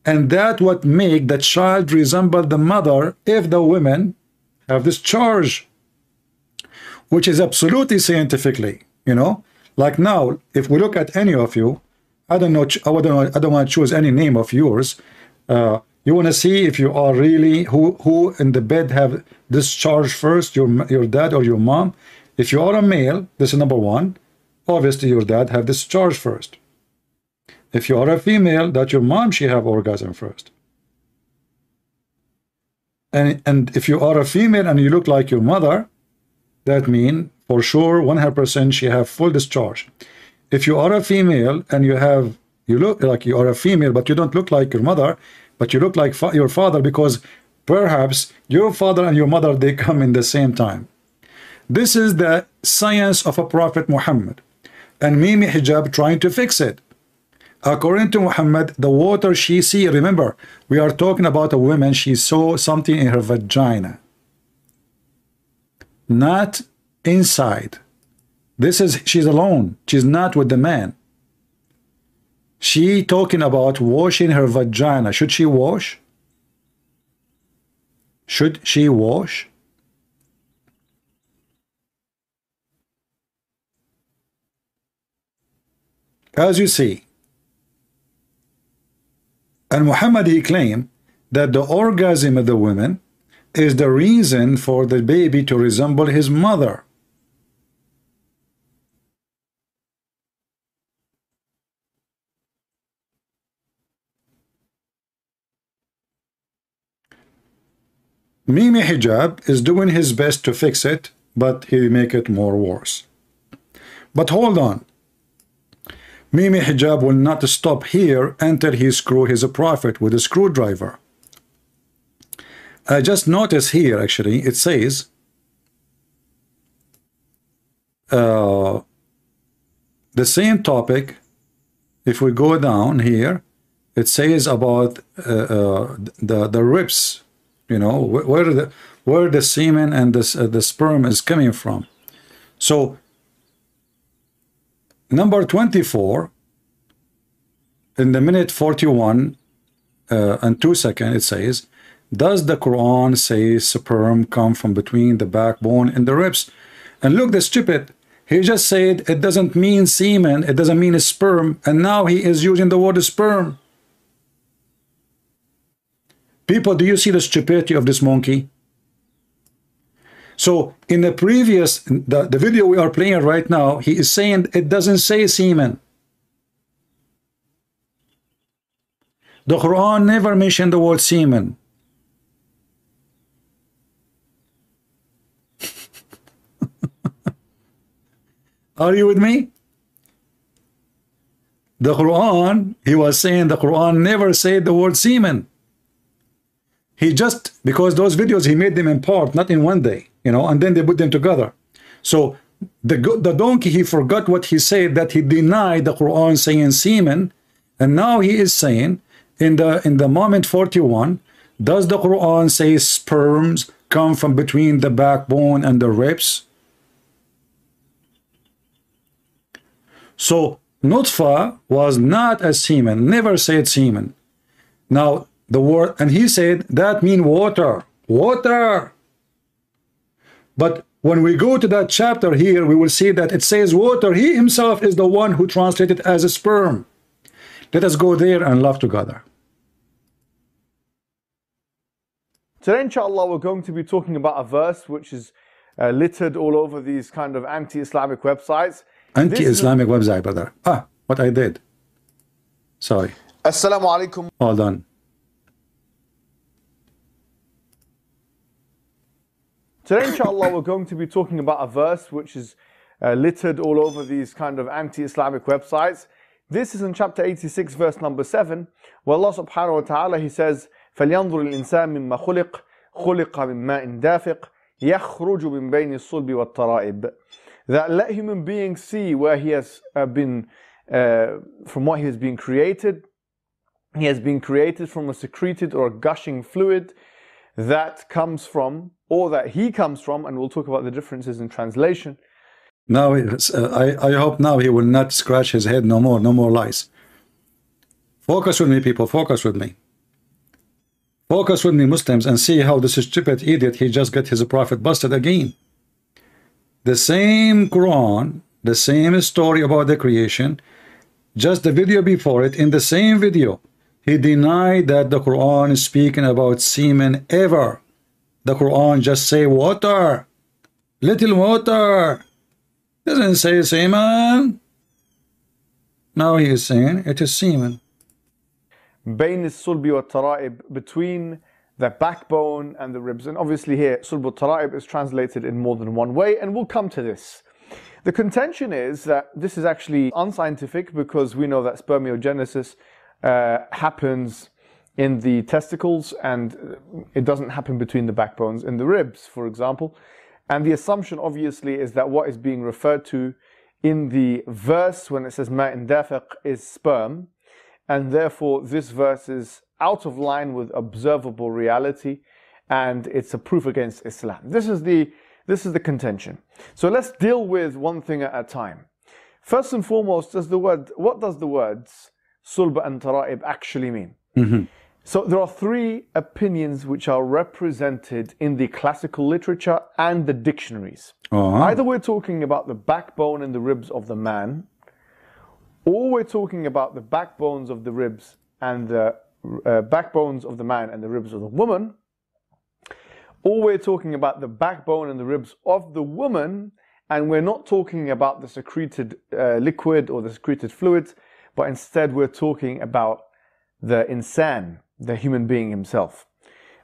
And that what make the child resemble the mother if the women have this charge, which is absolutely scientifically, you know. Like now, if we look at any of you, I don't know, I don't, I don't want to choose any name of yours. Uh, you want to see if you are really who who in the bed have discharged first, your your dad or your mom. If you are a male, this is number one. Obviously, your dad have discharged first. If you are a female, that your mom she have orgasm first. And and if you are a female and you look like your mother, that mean for sure 100% she have full discharge. If you are a female and you have you look like you are a female but you don't look like your mother, but you look like fa your father because perhaps your father and your mother they come in the same time. This is the science of a prophet Muhammad. And Mimi Hijab trying to fix it. According to Muhammad the water she see remember we are talking about a woman she saw something in her vagina not inside this is she's alone she's not with the man she talking about washing her vagina. Should she wash? Should she wash? As you see, and Muhammad he claimed that the orgasm of the woman is the reason for the baby to resemble his mother. Mimi Hijab is doing his best to fix it, but he make it more worse. But hold on. Mimi Hijab will not stop here until he screw his prophet with a screwdriver. I just noticed here, actually, it says, uh, the same topic, if we go down here, it says about uh, uh, the, the ribs you know where the where the semen and the, uh, the sperm is coming from. So number 24 in the minute 41 uh, and 2 seconds it says does the Quran say sperm come from between the backbone and the ribs and look the stupid he just said it doesn't mean semen it doesn't mean sperm and now he is using the word sperm People, do you see the stupidity of this monkey? So in the previous, the, the video we are playing right now, he is saying it doesn't say semen. The Quran never mentioned the word semen. Are you with me? The Quran, he was saying the Quran never said the word semen. He just because those videos he made them in part not in one day you know and then they put them together. So the the donkey he forgot what he said that he denied the Quran saying semen and now he is saying in the in the moment 41 does the Quran say sperms come from between the backbone and the ribs so nutfa was not a semen never said semen Now, the word, and he said that mean water, water. But when we go to that chapter here, we will see that it says water. He himself is the one who translated as a sperm. Let us go there and laugh together. Today, inshallah, we're going to be talking about a verse which is uh, littered all over these kind of anti-Islamic websites Anti-Islamic website, brother. Ah, what I did. Sorry. Assalamu alaikum. Hold on. Today, inshallah, we're going to be talking about a verse which is uh, littered all over these kind of anti-Islamic websites. This is in chapter 86, verse number 7, where Allah subhanahu wa ta'ala, He says, فلينظر الإنسان مما خلق خلق من ماء دافق يخرج من بين الصلب والترائب that let human beings see where he has uh, been uh, from what he has been created. He has been created from a secreted or a gushing fluid that comes from or that he comes from and we'll talk about the differences in translation. Now uh, I, I hope now he will not scratch his head no more no more lies. Focus with me people focus with me. Focus with me, Muslims, and see how this stupid idiot, he just got his prophet busted again The same Quran, the same story about the creation, just the video before it, in the same video, he denied that the Quran is speaking about semen ever. The Quran just say water, little water. Doesn't say semen. Now he is saying it is semen. بين الصلب والترائب between the backbone and the ribs. And obviously here, Sulb al-Tara'ib is translated in more than one way, and we'll come to this. The contention is that this is actually unscientific because we know that spermiogenesis uh, happens in the testicles and it doesn't happen between the backbones in the ribs, for example. And the assumption, obviously, is that what is being referred to in the verse when it says ma'in dafiq is sperm, and therefore this verse is out of line with observable reality and it's a proof against Islam. This is the this is the contention. So let's deal with one thing at a time. First and foremost, does the word what does the words sulba and tara'ib actually mean? Mm-hmm. So there are three opinions which are represented in the classical literature and the dictionaries. Uh-huh. Either we're talking about the backbone and the ribs of the man, or we're talking about the backbones of the ribs and the uh, backbones of the man and the ribs of the woman, or we're talking about the backbone and the ribs of the woman, and we're not talking about the secreted uh, liquid or the secreted fluids, but instead we're talking about the insan, the human being himself.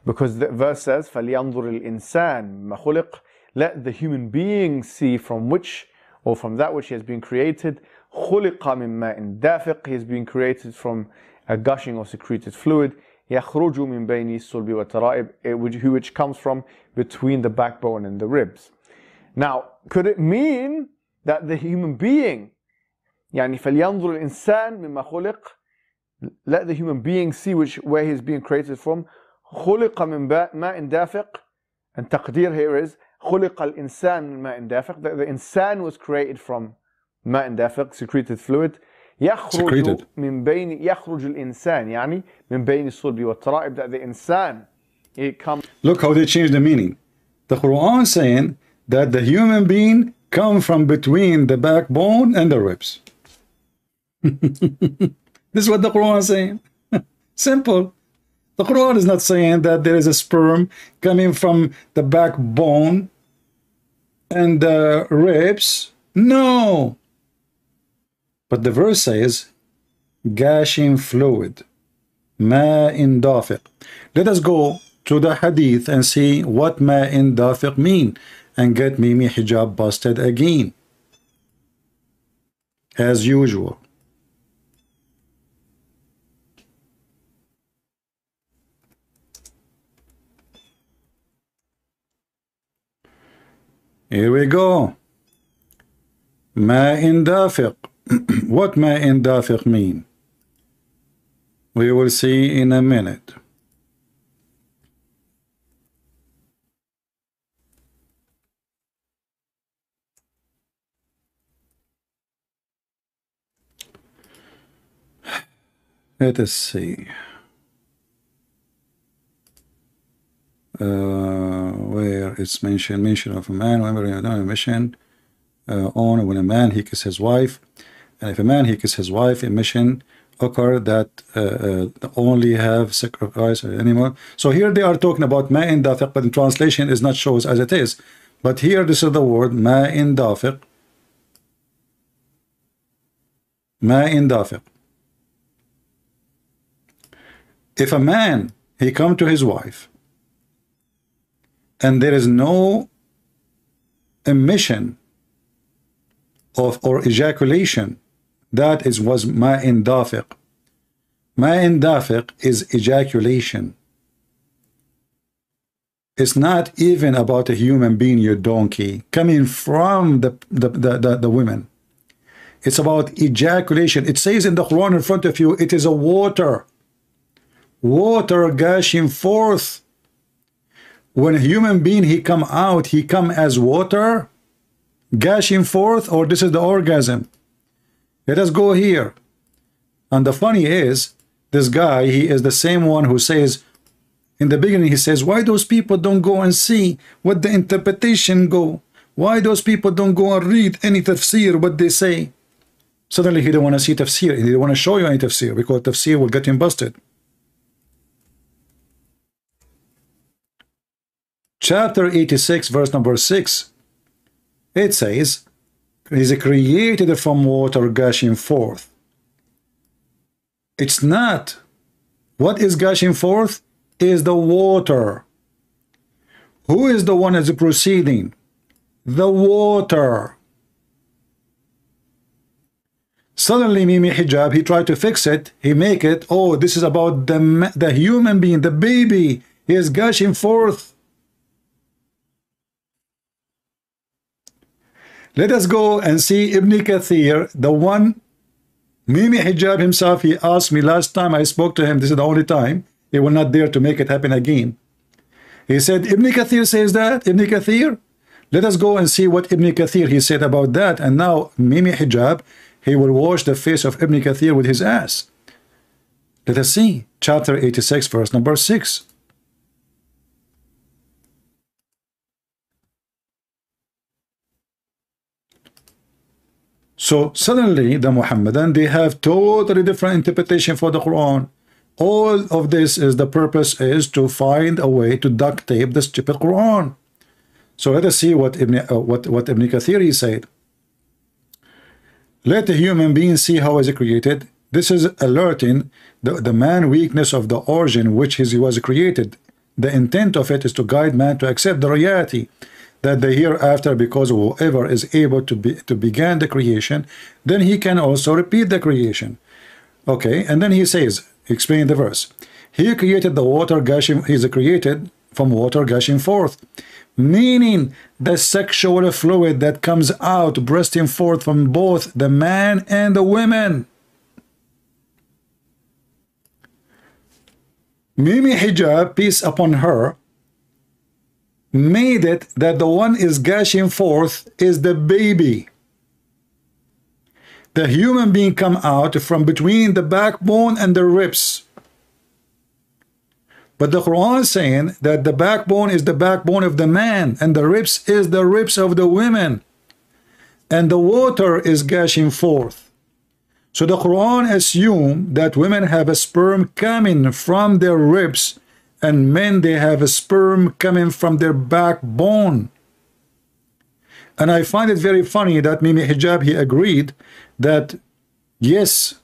Because the verse says, فَلْيَنظُرِ الْإِنسَانِ مَخُلِقْ Let the human being see from which, or from that which he has been created, خُلِقَ مِن مَاءٍ دَافِقٍ He has been created from a gushing or secreted fluid. يَخْرُجُ مِن بَيْنِ الصُّلْبِ وَالتَّرَائِبِ which, which comes from between the backbone and the ribs. Now, could it mean that the human being يعني فلينظر الإنسان مما خلق let the human being see which where he's being created from خلق من ماء دافق and تقدير here is خلق الإنسان من ماء دافق that the insan was created from ماء دافق secreted fluid يخرج Secreted. من بين يخرج الإنسان يعني من بين الصلب والترائب that the insan it comes Look how they changed the meaning. The Quran saying that the human being come from between the backbone and the ribs. this is what the Quran is saying. Simple. The Quran is not saying that there is a sperm coming from the backbone and the ribs. No. but the verse says, gashing fluid, ma'in dafiq. Let us go to the hadith and see what ma'in dafiq mean and get Mimi hijab busted again. As usual. Here we go. Ma'in dafiq. what ma'in dafiq mean? We will see in a minute. Let us see. uh, where it's mentioned mention of a man whenever you a uh, on when a man he kisses his wife man he kiss his wife a mission occur that uh, uh, only have sacrifice an animal. So here they are talking about ma in dafiq but in translation is not shows as it is. But here this is the word ma in dafiq. Ma in dafiq. If a man he come to his wife and there is no emission of or ejaculation that is was ma'in dafiq. Ma'in dafiq is ejaculation. It's not even about a human being your donkey coming from the the, the, the, the women. It's about ejaculation. It says in the Quran in front of you it is a water. Water gushing forth. When a human being he come out he come as water gushing forth or this is the orgasm let us go here. And the funny is this guy he is the same one who says in the beginning he says why those people don't go and see what the interpretation go? Why those people don't go and read any tafsir what they say? Suddenly he don't want to see tafsir. He don't want to show you any tafsir because tafsir will get him busted. Chapter 86 verse number 6 it says is created from water gushing forth. It's not what is gushing forth is the water. Who is the one that's proceeding? The water. Suddenly Mimi Hijab he tried to fix it. He make it oh this is about the the human being the baby. He is gushing forth Let us go and see Ibn Kathir, the one Mimi Hijab himself, he asked me last time I spoke to him, this is the only time, he will not dare to make it happen again. He said, Ibn Kathir says that, Ibn Kathir? Let us go and see what Ibn Kathir he said about that. And now Mimi Hijab, he will wash the face of Ibn Kathir with his ass. Let us see, chapter 86, verse number 6. So suddenly the Muhammadan, they have totally different interpretation for the Quran. All of this is the purpose is to find a way to duct tape the stupid Quran. So let us see what Ibn, uh, what, what Ibn Kathir said. Let the human being see how is it created. This is alerting the, the man weakness of the origin which he was created. The intent of it is to guide man to accept the reality that the hereafter because whoever is able to be to begin the creation then he can also repeat the creation. Okay and then he says explain the verse. He created the water gushing he's created from water gushing forth meaning the sexual fluid that comes out bursting forth from both the man and the women Mimi Hijab peace upon her made it that the one is gushing forth is the baby. The human being come out from between the backbone and the ribs. But the Quran is saying that the backbone is the backbone of the man and the ribs is the ribs of the women. And the water is gushing forth. So the Quran assume that women have a sperm coming from their ribs and men they have a sperm coming from their backbone. And I find it very funny that Mimi Hijab he agreed that yes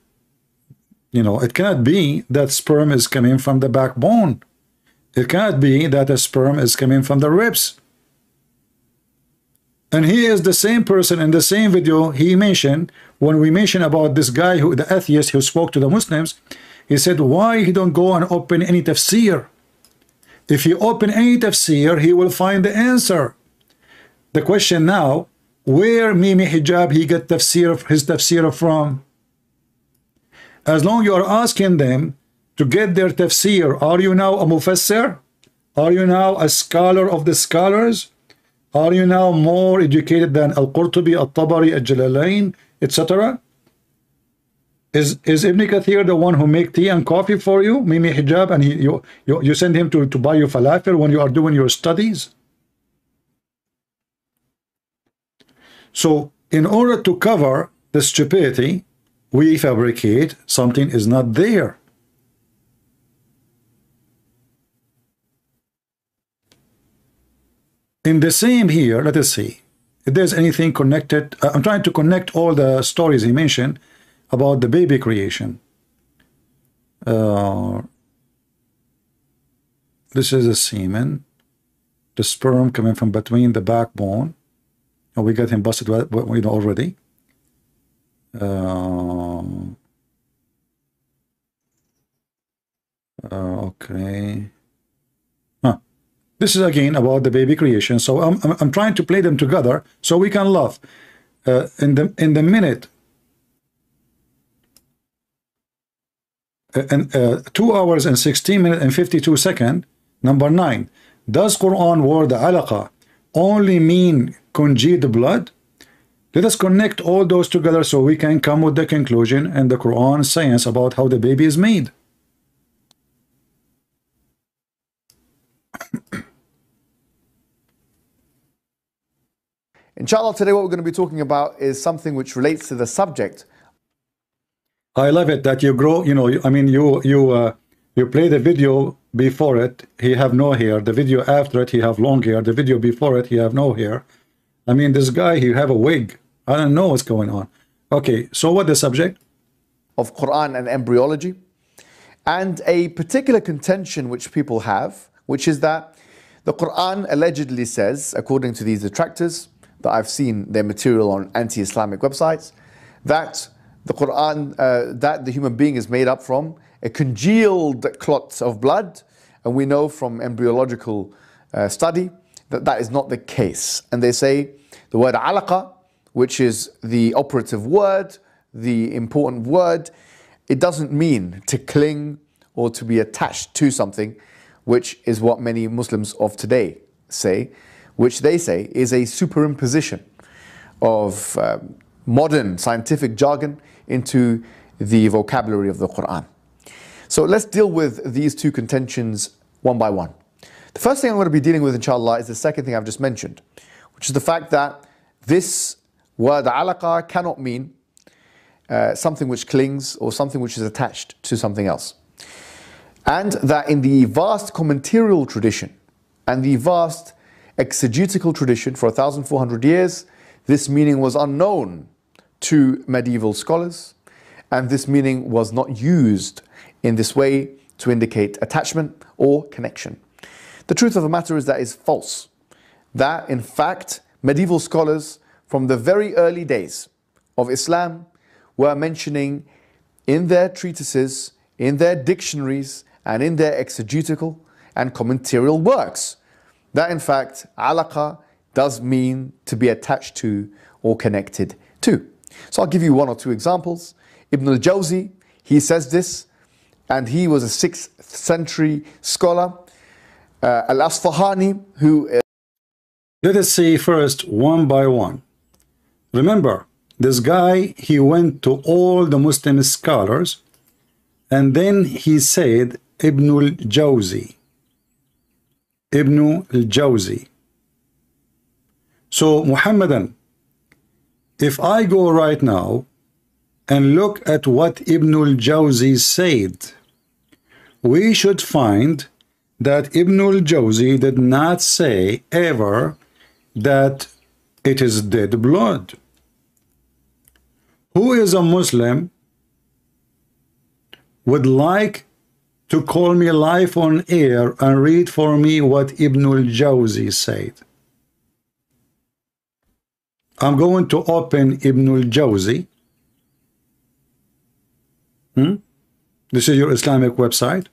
you know it cannot be that sperm is coming from the backbone. It cannot be that a sperm is coming from the ribs. And he is the same person in the same video he mentioned when we mentioned about this guy who the atheist who spoke to the Muslims he said why he don't go and open any tafsir if you open any tafsir, he will find the answer. The question now, where Mimi Hijab he get tafsir, his tafsir from? As long you are asking them to get their tafsir, are you now a mufassir? Are you now a scholar of the scholars? Are you now more educated than Al-Qurtubi, Al-Tabari, Al-Jalalain, etc.? Is is Ibn Kathir the one who make tea and coffee for you, Mimi Hijab, and he, you, you you send him to, to buy you falafel when you are doing your studies? So in order to cover the stupidity, we fabricate something is not there. In the same here, let us see if there's anything connected. Uh, I'm trying to connect all the stories he mentioned about the baby creation. Uh, this is a semen, the sperm coming from between the backbone. And we got him busted, we know already. Uh, uh, okay. This is again about the baby creation. So I'm, I'm, I'm trying to play them together so we can laugh. Uh, in the in the minute and uh, two hours and 16 minutes and 52 second number nine does Quran word alaqa only mean congealed blood let us connect all those together so we can come with the conclusion and the Quran science about how the baby is made Inshallah, today what we're going to be talking about is something which relates to the subject. I love it that you grow, you know, I mean, you you uh, you play the video before it, he have no hair. The video after it, he have long hair. The video before it, he have no hair. I mean, this guy, he have a wig. I don't know what's going on. Okay, so what the subject? Of Quran and embryology. And a particular contention which people have, which is that the Quran allegedly says, according to these detractors, that I've seen their material on anti-Islamic websites, that the Quran, uh, that the human being is made up from a congealed clot of blood, and we know from embryological uh, study that that is not the case. And they say the word alaqa, which is the operative word, the important word, it doesn't mean to cling or to be attached to something, which is what many Muslims of today say which they say is a superimposition of um, modern scientific jargon into the vocabulary of the Quran. So let's deal with these two contentions one by one. The first thing I'm going to be dealing with, inshallah, is the second thing I've just mentioned, which is the fact that this word alaqa cannot mean uh, something which clings or something which is attached to something else. And that in the vast commentarial tradition and the vast exegetical tradition for 1,400 years, this meaning was unknown to medieval scholars, and this meaning was not used in this way to indicate attachment or connection. The truth of the matter is that is false. That, in fact, medieval scholars from the very early days of Islam were mentioning in their treatises, in their dictionaries, and in their exegetical and commentarial works that in fact, alaqa does mean to be attached to or connected to. So I'll give you one or two examples. Ibn al-Jawzi, he says this, and he was a 6th century scholar. Uh, Al-Asfahani, who... Uh, Let us see first one by one. Remember, this guy, he went to all the Muslim scholars, and then he said, Ibn al-Jawzi. Ibn al-Jawzi. So Muhammadan, if I go right now and look at what Ibn al-Jawzi said, we should find that Ibn al-Jawzi did not say ever that it is dead blood. Who is a Muslim would like to call me live on air and read for me what Ibn al-Jawzi said. I'm going to open Ibn al-Jawzi. Hmm? This is your Islamic website.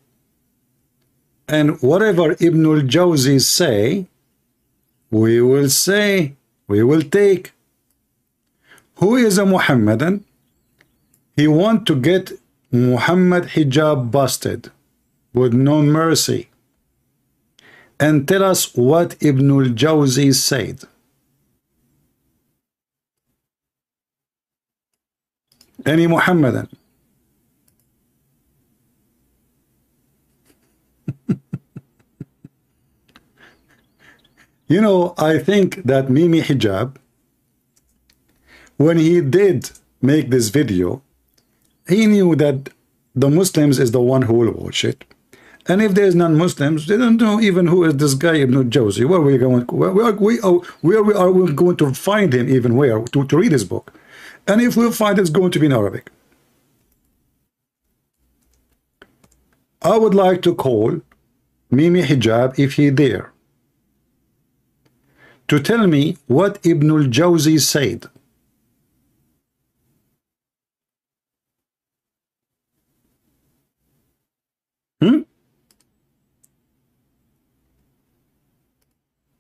And whatever Ibn al-Jawzi say, we will say, we will take. Who is a Muhammadan? He want to get Muhammad hijab busted with no mercy and tell us what Ibn al-Jawzi said. any Muhammadan. you know, I think that Mimi Hijab, when he did make this video, he knew that the Muslims is the one who will watch it. And if there's non-Muslims, they don't know even who is this guy Ibn Jawzi. Where are we going? Where, where, where, where, are we going to find him? Even where to, to read his book? And if we find it's going to be in Arabic. I would like to call Mimi Hijab if he there to tell me what Ibn al-Jawzi said. Hmm?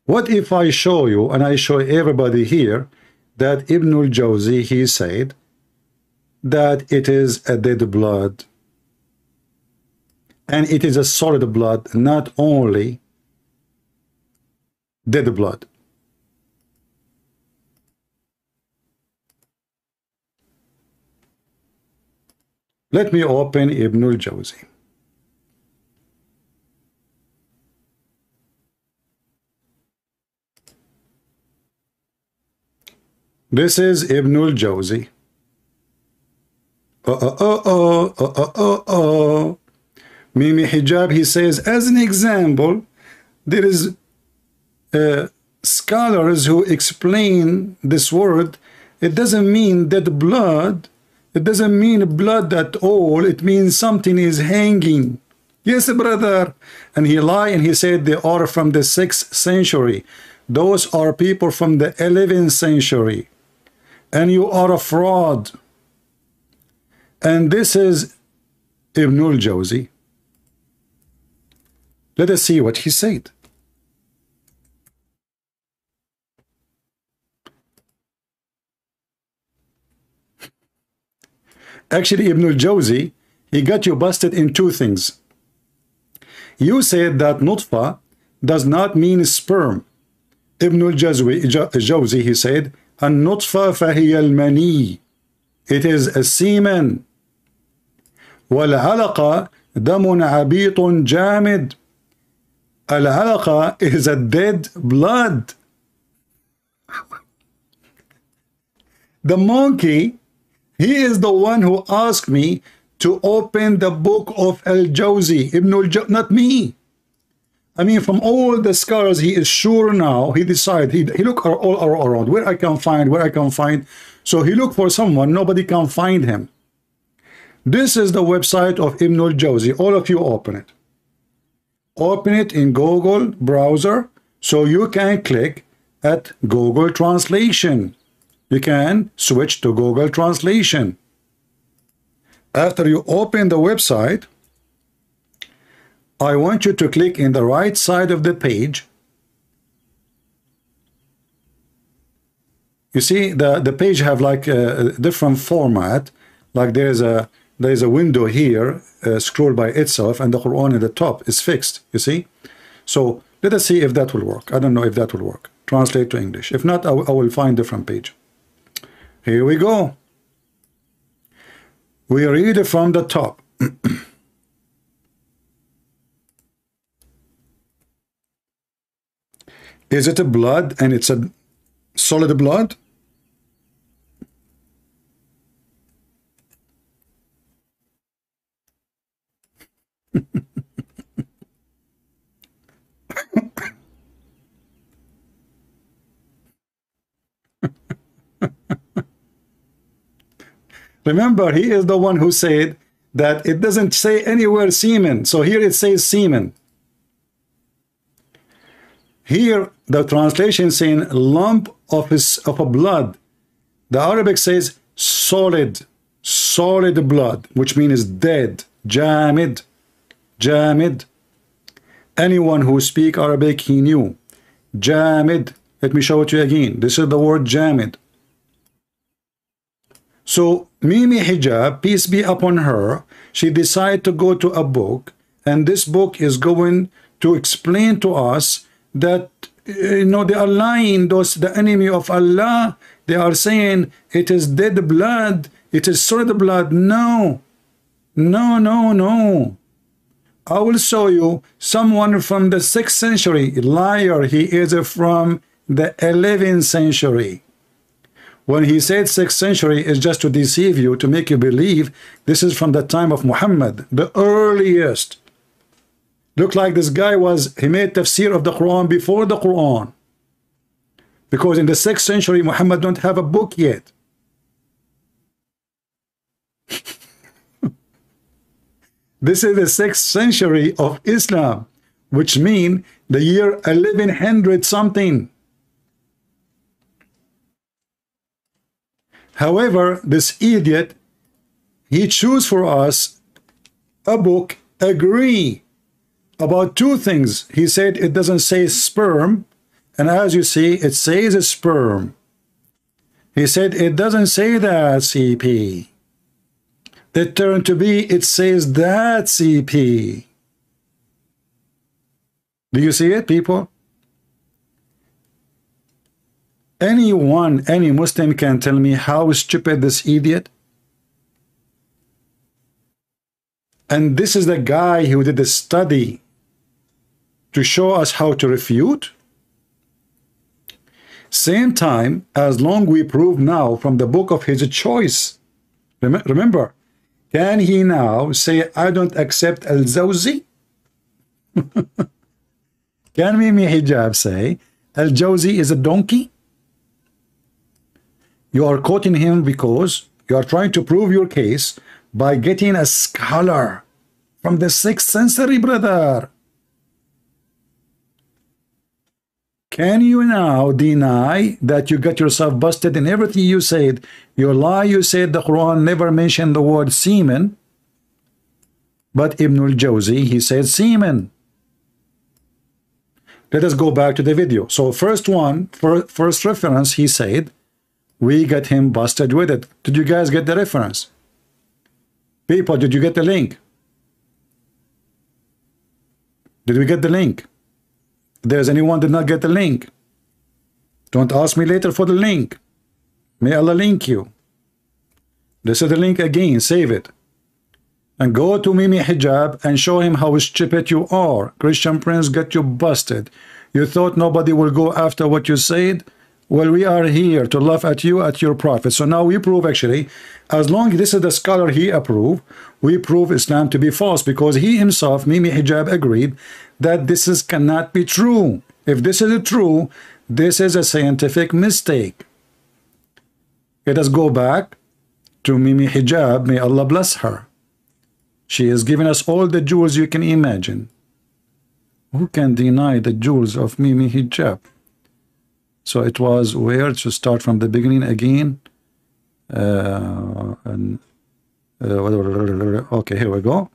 What if I show you, and I show everybody here, that Ibn al-Jawzi, he said that it is a dead blood. And it is a solid blood, not only dead blood. Let me open Ibn al-Jawzi. This is Ibn al-Jawzi. Uh, uh, uh, uh, uh, uh, uh, uh. Mimi Hijab, he says, as an example, there is uh, scholars who explain this word. It doesn't mean that blood, it doesn't mean blood at all. It means something is hanging. Yes, brother. And he lied and he said they are from the 6th century. Those are people from the 11th century and you are a fraud. And this is Ibn al-Jawzi. Let us see what he said. Actually, Ibn al-Jawzi, he got you busted in two things. You said that nutfa does not mean sperm. Ibn al-Jawzi, he said, النطفة فهي المني it is a semen والعلقة دم عبيط جامد العلقة is a dead blood the monkey he is the one who asked me to open the book of Al-Jawzi Ibn al not me I mean, from all the scars, he is sure now. He decided, he, he look all, around, where I can find, where I can find. So he looked for someone, nobody can find him. This is the website of Ibn al-Jawzi. All of you open it. Open it in Google browser so you can click at Google Translation. You can switch to Google Translation. After you open the website, I want you to click in the right side of the page. You see, the, the page have like a, different format. Like there's a there's a window here, uh, scroll by itself, and the Quran at the top is fixed, you see? So let us see if that will work. I don't know if that will work. Translate to English. If not, I, I will find a different page. Here we go. We read it from the top. Is it a blood and it's a solid blood? Remember, he is the one who said that it doesn't say anywhere semen. So here it says semen. Here, the translation saying lump of his of a blood. The Arabic says solid, solid blood, which means dead, jamid, jamid. Anyone who speak Arabic, he knew. Jamid. Let me show it to you again. This is the word jamid. So Mimi Hijab, peace be upon her, she decided to go to a book, and this book is going to explain to us that you know they are lying those the enemy of Allah they are saying it is dead blood it is solid blood no no no no I will show you someone from the 6th century. Liar, he is from the 11th century. When he said 6th century is just to deceive you, to make you believe this is from the time of Muhammad, the earliest. Look like this guy was, he made tafsir of the Quran before the Quran. Because in the 6th century, Muhammad don't have a book yet. this is the 6th century of Islam, which mean the year 1100 something. However, this idiot, he choose for us a book, agree about two things. He said it doesn't say sperm, and as you see, it says a sperm. He said it doesn't say that CP. It turned to be, it says that CP. Do you see it, people? Anyone, any Muslim can tell me how stupid this idiot? And this is the guy who did the study to show us how to refute? Same time, as long we prove now from the book of his choice. Rem remember, can he now say, I don't accept Al-Jawzi? can Mimi Hijab say, Al-Jawzi is a donkey? You are quoting him because you are trying to prove your case by getting a scholar from the 6th century, brother. Can you now deny that you got yourself busted in everything you said? Your lie, you said the Quran never mentioned the word semen. But Ibn al-Jawzi, he said semen. Let us go back to the video. So first one, first reference, he said, we got him busted with it. Did you guys get the reference? People, did you get the link? Did we get the link? There's anyone did not get the link, don't ask me later for the link. May Allah link you. This is the link again, save it. And go to Mimi Hijab and show him how stupid you are. Christian Prince got you busted. You thought nobody will go after what you said? Well, we are here to laugh at you, at your prophet. So now we prove actually, as long as this is the scholar he approved, we prove Islam to be false because he himself, Mimi Hijab, agreed that this is cannot be true. If this is true, this is a scientific mistake. Let us go back to Mimi Hijab, may Allah bless her. She has given us all the jewels you can imagine. Who can deny the jewels of Mimi Hijab? So it was where to start from the beginning again. Uh, and, uh, okay, here we go.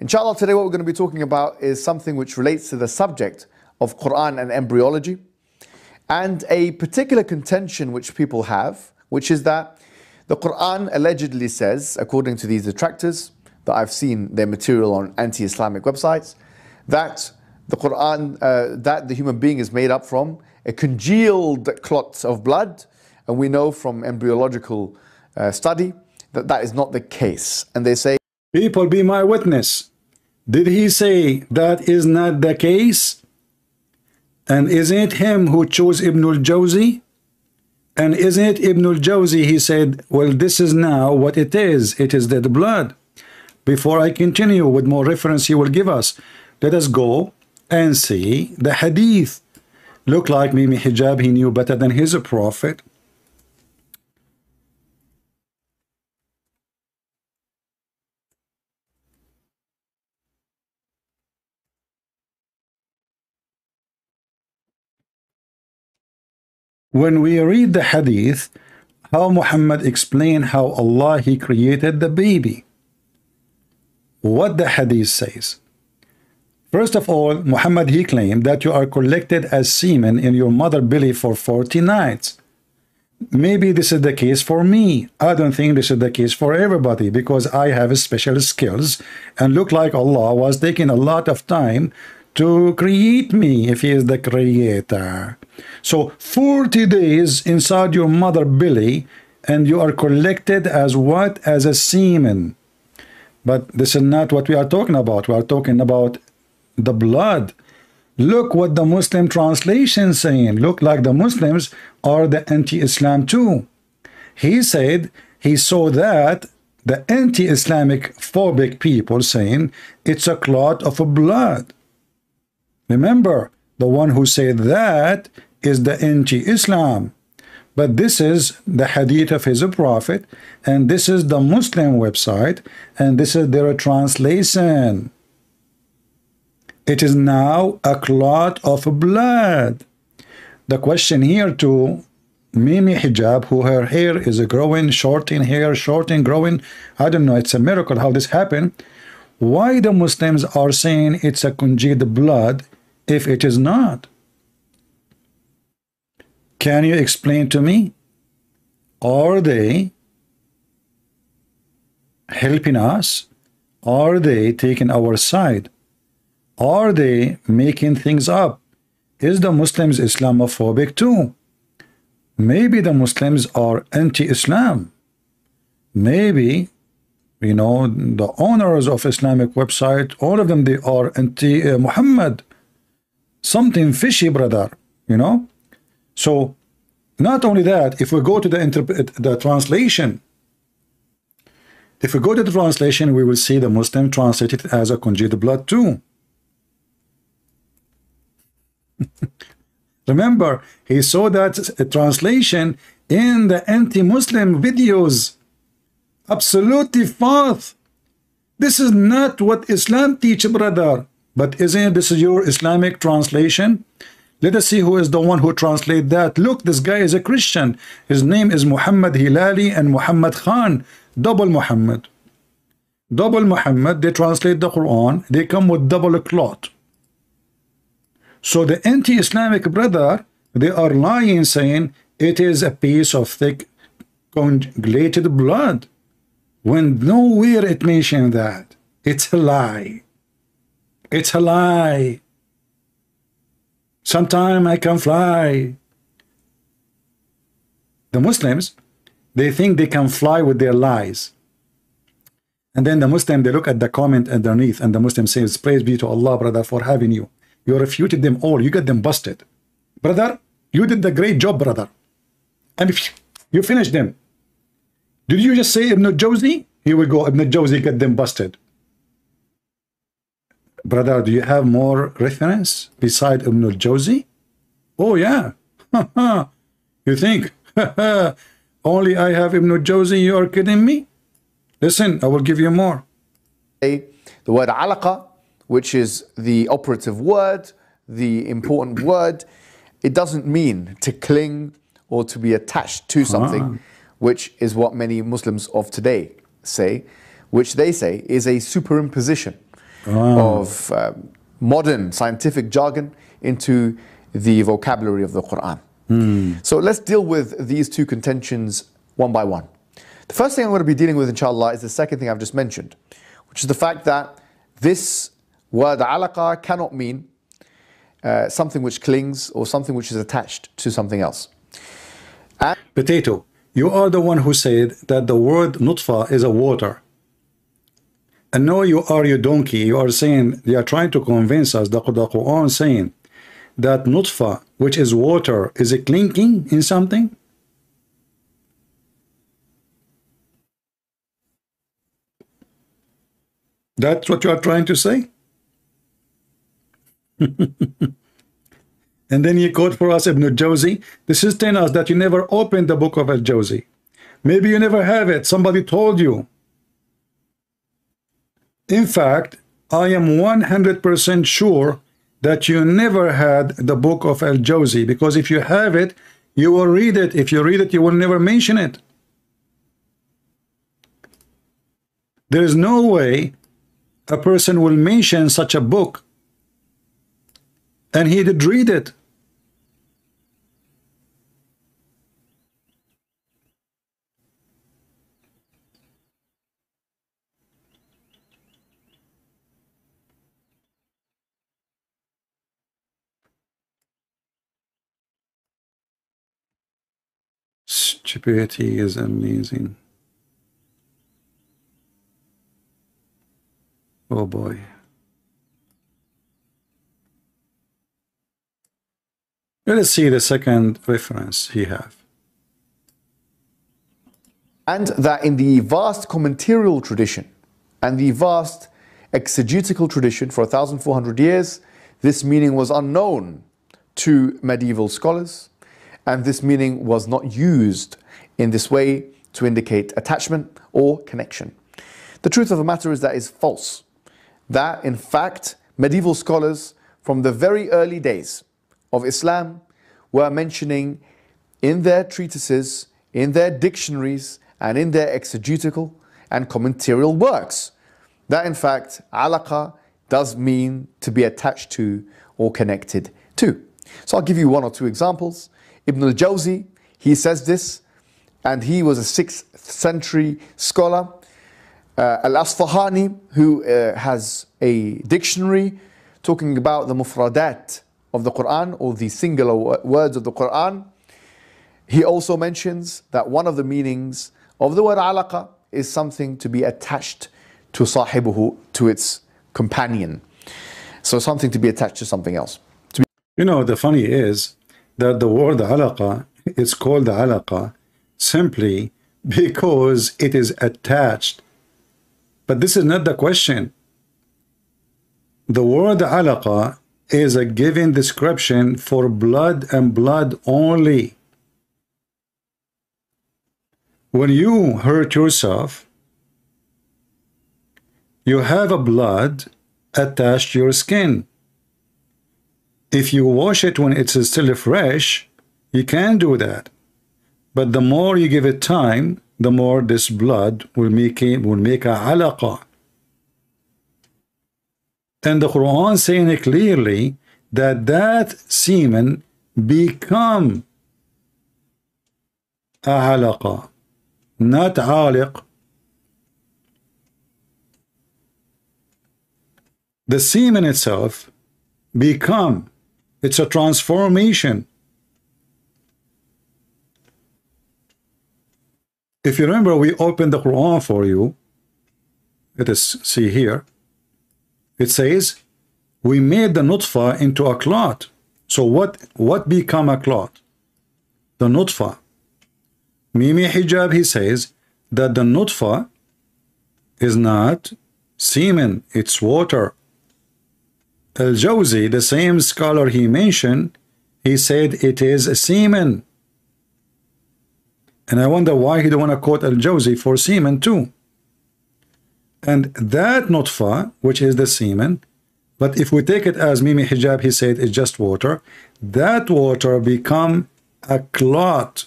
Inshallah, today what we're going to be talking about is something which relates to the subject of Quran and embryology and a particular contention which people have, which is that the Quran allegedly says, according to these detractors, that I've seen their material on anti-Islamic websites, that the Quran, uh, that the human being is made up from a congealed clot of blood, and we know from embryological uh, study that that is not the case. And they say, People be my witness. Did he say that is not the case? And isn't it him who chose Ibn al-Jawzi? And isn't it Ibn al-Jawzi, he said, well, this is now what it is. It is dead blood. Before I continue with more reference he will give us, let us go and see the hadith. Look like Mimi Hijab, he knew better than his a prophet. When we read the hadith, how Muhammad explained how Allah he created the baby. What the hadith says. First of all, Muhammad he claimed that you are collected as semen in your mother belly for 40 nights. Maybe this is the case for me. I don't think this is the case for everybody because I have special skills and look like Allah was taking a lot of time to create me if he is the creator. So 40 days inside your mother belly and you are collected as what? As a semen. But this is not what we are talking about. We are talking about the blood. Look what the Muslim translation saying. Look like the Muslims are the anti-Islam too. He said he saw that the anti-Islamic phobic people saying it's a clot of a blood. Remember, the one who said that is the anti-Islam. But this is the hadith of his prophet, and this is the Muslim website, and this is their translation. It is now a clot of blood. The question here to Mimi Hijab, who her hair is growing, short in hair, short in growing. I don't know, it's a miracle how this happened. Why the Muslims are saying it's a congealed blood if it is not? Can you explain to me? Are they helping us? Are they taking our side? Are they making things up? Is the Muslims Islamophobic too? Maybe the Muslims are anti-Islam. Maybe, you know, the owners of Islamic website, all of them, they are anti-Muhammad. Something fishy, brother, you know? So, not only that, if we go to the, the translation, if we go to the translation, we will see the Muslim translated as a congealed blood too. Remember, he saw that translation in the anti-Muslim videos. Absolutely false. This is not what Islam teach, brother. But isn't this is your Islamic translation? Let us see who is the one who translate that. Look, this guy is a Christian. His name is Muhammad Hilali and Muhammad Khan. Double Muhammad. Double Muhammad, they translate the Quran. They come with double cloth. So the anti-Islamic brother, they are lying saying it is a piece of thick coagulated blood. When nowhere it mentioned that. It's a lie. It's a lie. Sometime I can fly. The Muslims, they think they can fly with their lies. And then the Muslim, they look at the comment underneath and the Muslim says, praise be to Allah, brother, for having you. You refuted them all. You got them busted. Brother, you did the great job, brother. And if you finished them. Did you just say Ibn Jawzi? Here we go. Ibn Jawzi got them busted. Brother, do you have more reference beside Ibn Jawzi? Oh, yeah. you think only I have Ibn Jawzi? You are kidding me? Listen, I will give you more. The word alaqa which is the operative word, the important word, it doesn't mean to cling or to be attached to ah. something, which is what many Muslims of today say, which they say is a superimposition of um, modern scientific jargon into the vocabulary of the Quran. Mm. So let's deal with these two contentions one by one. The first thing I'm going to be dealing with, inshallah, is the second thing I've just mentioned, which is the fact that this Word alaqa cannot mean uh, something which clings or something which is attached to something else. And Potato, you are the one who said that the word nutfa is a water. And now you are your donkey. You are saying, they are trying to convince us, the, Quran saying, that nutfa, which is water, is it clinking in something? That's what you are trying to say? and then you quote for us Ibn Jawzi. This is telling us that you never opened the book of Al Jawzi. Maybe you never have it. Somebody told you. In fact, I am 100% sure that you never had the book of Al Jawzi because if you have it, you will read it. If you read it, you will never mention it. There is no way a person will mention such a book and he did read it. Stupidity is amazing. Oh boy. Let us see the second reference he have. And that in the vast commentarial tradition and the vast exegetical tradition for 1,400 years, this meaning was unknown to medieval scholars, and this meaning was not used in this way to indicate attachment or connection. The truth of the matter is that is false. That, in fact, medieval scholars from the very early days of Islam were mentioning in their treatises, in their dictionaries, and in their exegetical and commentarial works that, in fact, alaqa does mean to be attached to or connected to. So I'll give you one or two examples. Ibn al-Jawzi, he says this, and he was a 6th century scholar. Uh, Al-Asfahani, who uh, has a dictionary talking about the mufradat of the Quran or the singular words of the Quran, he also mentions that one of the meanings of the word alaqa is something to be attached to sahibuhu, to its companion. So something to be attached to something else. You know, the funny is that the word alaqa is called alaqa simply because it is attached. But this is not the question. The word alaqa is a given description for blood and blood only. When you hurt yourself, you have a blood attached to your skin. If you wash it when it's still fresh, you can do that. But the more you give it time, the more this blood will make it, will make a alaqa. And the Quran saying it clearly that that semen become a alaqa, not aliq. The semen itself become, it's a transformation. If you remember, we opened the Quran for you. Let us see here. It says, we made the nutfa into a clot. So what, what become a clot? The nutfa. Mimi Hijab, he says that the nutfa is not semen, it's water. Al-Jawzi, the same scholar he mentioned, he said it is a semen. And I wonder why he don't want to quote Al-Jawzi for semen too. And that nutfa, which is the semen, but if we take it as Mimi Hijab, he said it's just water, that water become a clot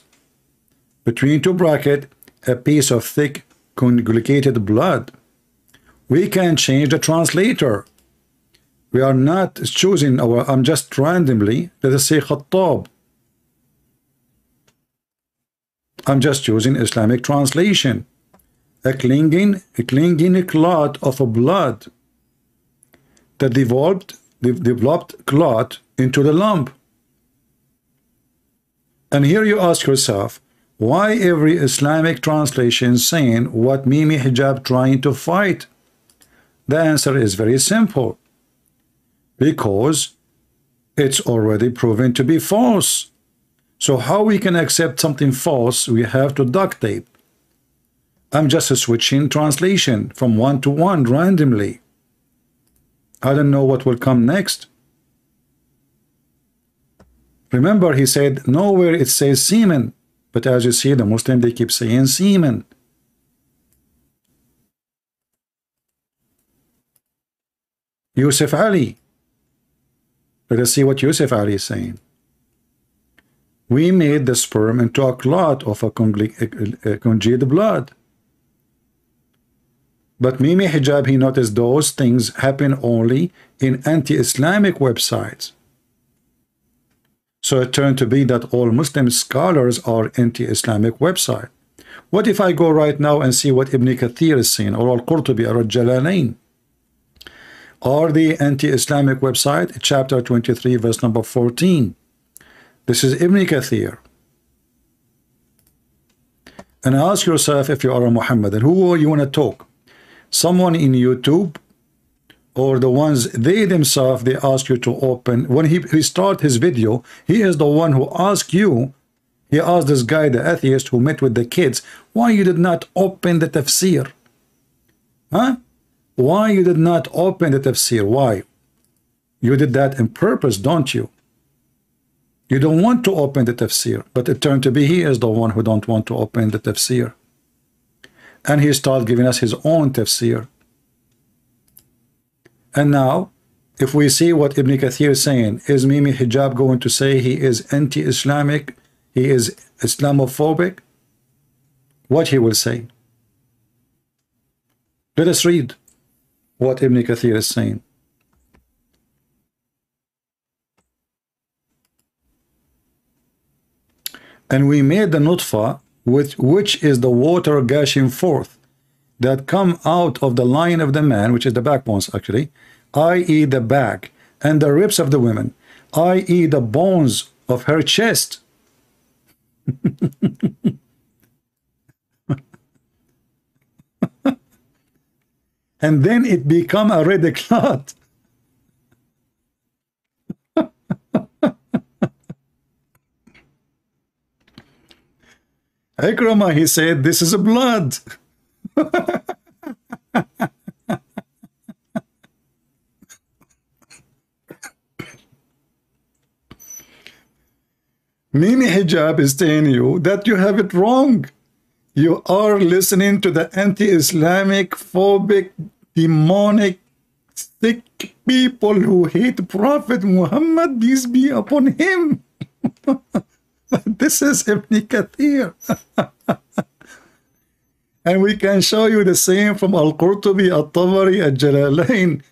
between two bracket, a piece of thick conjugated blood. We can change the translator. We are not choosing our, I'm just randomly, let us say Khattab. I'm just using Islamic translation. A clinging, a clinging clot of a blood that developed, developed clot into the lump. And here you ask yourself, why every Islamic translation saying what Mimi Hijab trying to fight? The answer is very simple. Because it's already proven to be false. So how we can accept something false, we have to duct tape. I'm just switching translation from one to one randomly. I don't know what will come next. Remember, he said nowhere it says semen, but as you see, the Muslim they keep saying semen. Yusuf Ali. Let us see what Yusuf Ali is saying. We made the sperm into a clot of a congealed blood. But Mimi Hijab, he noticed those things happen only in anti-Islamic websites. So it turned to be that all Muslim scholars are anti-Islamic website. What if I go right now and see what Ibn Kathir is saying, or Al-Qurtubi, or Al-Jalalain? Are the anti-Islamic website, chapter 23, verse number 14. This is Ibn Kathir. and ask yourself if you are a Muhammadan, who you want to talk? Someone in YouTube or the ones they themselves they ask you to open when he, he start his video he is the one who asked you he asked this guy the atheist who met with the kids why you did not open the tafsir huh why you did not open the tafsir? Why? You did that in purpose don't you? You don't want to open the tafsir but it turned to be he is the one who don't want to open the tafsir. And he started giving us his own tafsir. And now, if we see what Ibn Kathir is saying, is Mimi Hijab going to say he is anti-Islamic, he is Islamophobic? What he will say? Let us read what Ibn Kathir is saying. And we made the nutfa, with which is the water gushing forth that come out of the line of the man, which is the backbones actually, i.e. the back, and the ribs of the women, i.e. the bones of her chest. and then it become a red clot. Ikrama, he said, this is a blood. Mimi Hijab is telling you that you have it wrong. You are listening to the anti-Islamic, phobic, demonic, sick people who hate Prophet Muhammad, peace be upon him. this is Ibn Kathir. And we can show you the same from Al-Qurtubi, Al-Tabari, Al-Jalalain.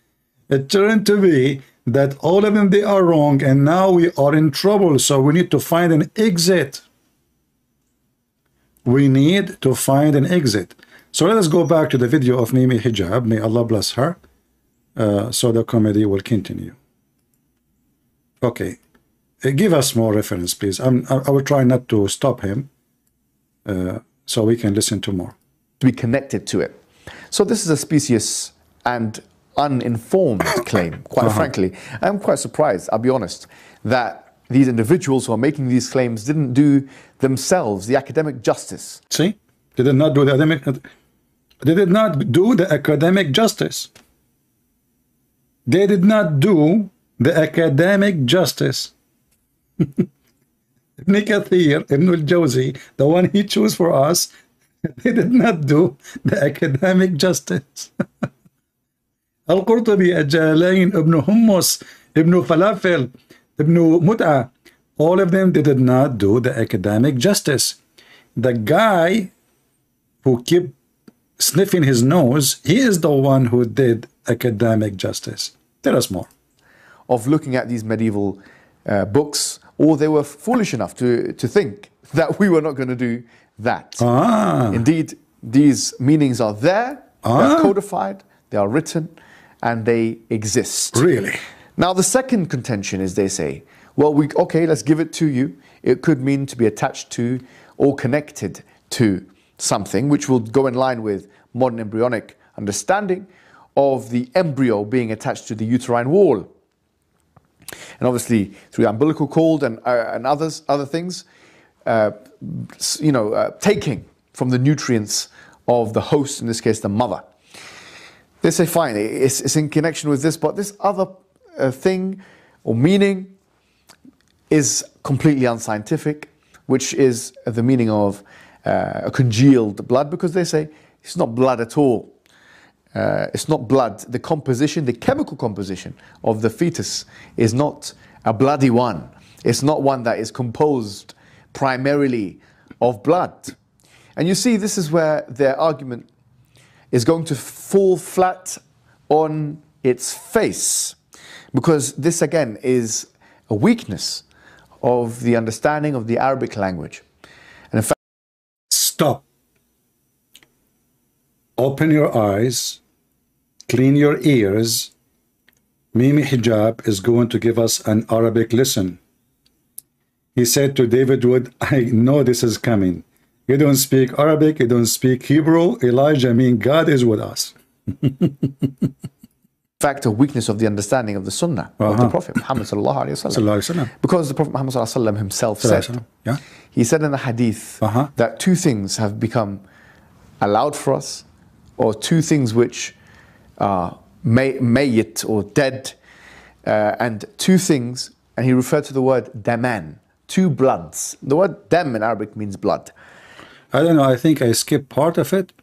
It turned to be that all of them, they are wrong, and now we are in trouble, so we need to find an exit. We need to find an exit. So let us go back to the video of Mimi Hijab, may Allah bless her, uh, so the comedy will continue. Okay, uh, give us more reference, please. I'm, I will try not to stop him, uh, so we can listen to more to be connected to it. So this is a specious and uninformed claim, quite uh -huh. frankly. I'm quite surprised, I'll be honest, that these individuals who are making these claims didn't do themselves the academic justice. See? They did not do the academic they did not do the academic justice. They did not do the academic justice. Ibn Kathir, Ibn al-Jawzi, the one he chose for us, they did not do the academic justice. Al-Qurtubi, Al-Jalalain, Ibn Hummus, Ibn Falafel, Ibn Mut'a, all of them they did not do the academic justice. The guy who kept sniffing his nose, he is the one who did academic justice. Tell us more. Of looking at these medieval uh, books, or they were foolish enough to, to think that we were not going to do that. Ah. Indeed, these meanings are there, ah. they are codified, they are written, and they exist. Really? Now, the second contention is they say, well, we okay, let's give it to you. It could mean to be attached to or connected to something, which will go in line with modern embryonic understanding of the embryo being attached to the uterine wall. And obviously, through umbilical cord and, uh, and others, other things, uh, you know, uh, taking from the nutrients of the host, in this case, the mother. They say, fine, it's, it's in connection with this, but this other uh, thing or meaning is completely unscientific, which is the meaning of uh, a congealed blood, because they say it's not blood at all. Uh, it's not blood. The composition, the chemical composition of the fetus is not a bloody one. It's not one that is composed primarily of blood. And you see, this is where their argument is going to fall flat on its face. Because this, again, is a weakness of the understanding of the Arabic language. Stop. Open your eyes, clean your ears. Mimi Hijab is going to give us an Arabic lesson. He said to David Wood, I know this is coming. You don't speak Arabic, you don't speak Hebrew. Elijah, I mean, God is with us. fact, a weakness of the understanding of the Sunnah of the Uh-huh. Prophet Muhammad sallallahu alaihi wasallam. Because the Prophet Muhammad sallallahu alaihi wasallam himself said, yeah. he said in the hadith Uh-huh. that two things have become allowed for us, or two things which are may, mayyit or dead, uh, and two things, and he referred to the word daman, two bloods. The word dam in Arabic means blood. I don't know, I think I skipped part of it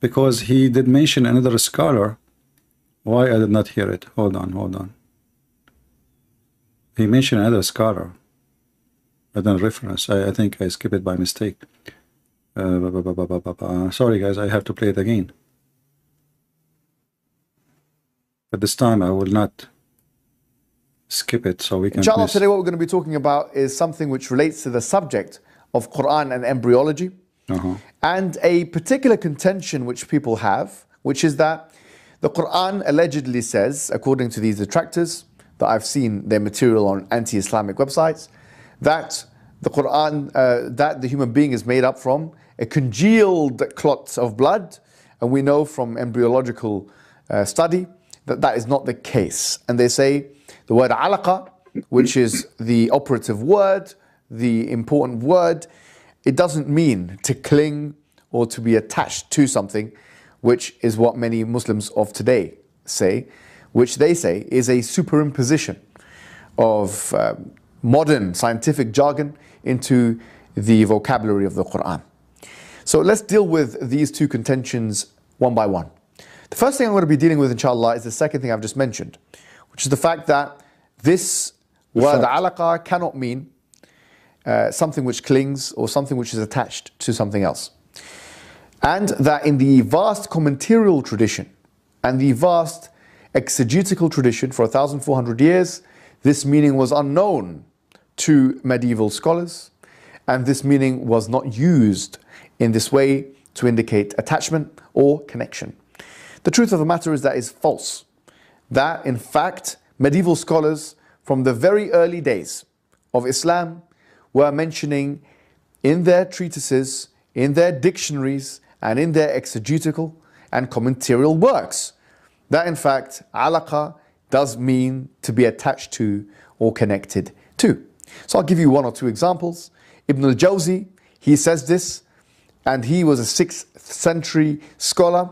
because he did mention another scholar. Why I did not hear it? Hold on, hold on. He mentioned another scholar. I don't reference. I, I think I skipped it by mistake. Uh, ba- ba- ba- ba- ba- ba- ba. Sorry, guys, I have to play it again. But this time I will not skip it so we can. Inshallah, miss- today what we're going to be talking about is something which relates to the subject of Quran and embryology. Uh-huh. and a particular contention which people have, which is that the Quran allegedly says, according to these detractors, that I've seen their material on anti-Islamic websites, that the Quran, uh, that the human being is made up from a congealed clot of blood, and we know from embryological uh, study that that is not the case. And they say the word alaqa, which is the operative word, the important word, it doesn't mean to cling or to be attached to something, which is what many Muslims of today say, which they say is a superimposition of um, modern scientific jargon into the vocabulary of the Quran. So let's deal with these two contentions one by one. The first thing I'm going to be dealing with, inshallah, is the second thing I've just mentioned, which is the fact that this word alaqa cannot mean uh, something which clings or something which is attached to something else. And that in the vast commentarial tradition and the vast exegetical tradition for 1,400 years, this meaning was unknown to medieval scholars, and this meaning was not used in this way to indicate attachment or connection. The truth of the matter is that is false. That, in fact, medieval scholars from the very early days of Islam were mentioning in their treatises, in their dictionaries, and in their exegetical and commentarial works that, in fact, alaqa does mean to be attached to or connected to. So I'll give you one or two examples. Ibn al-Jawzi, he says this, and he was a 6th century scholar.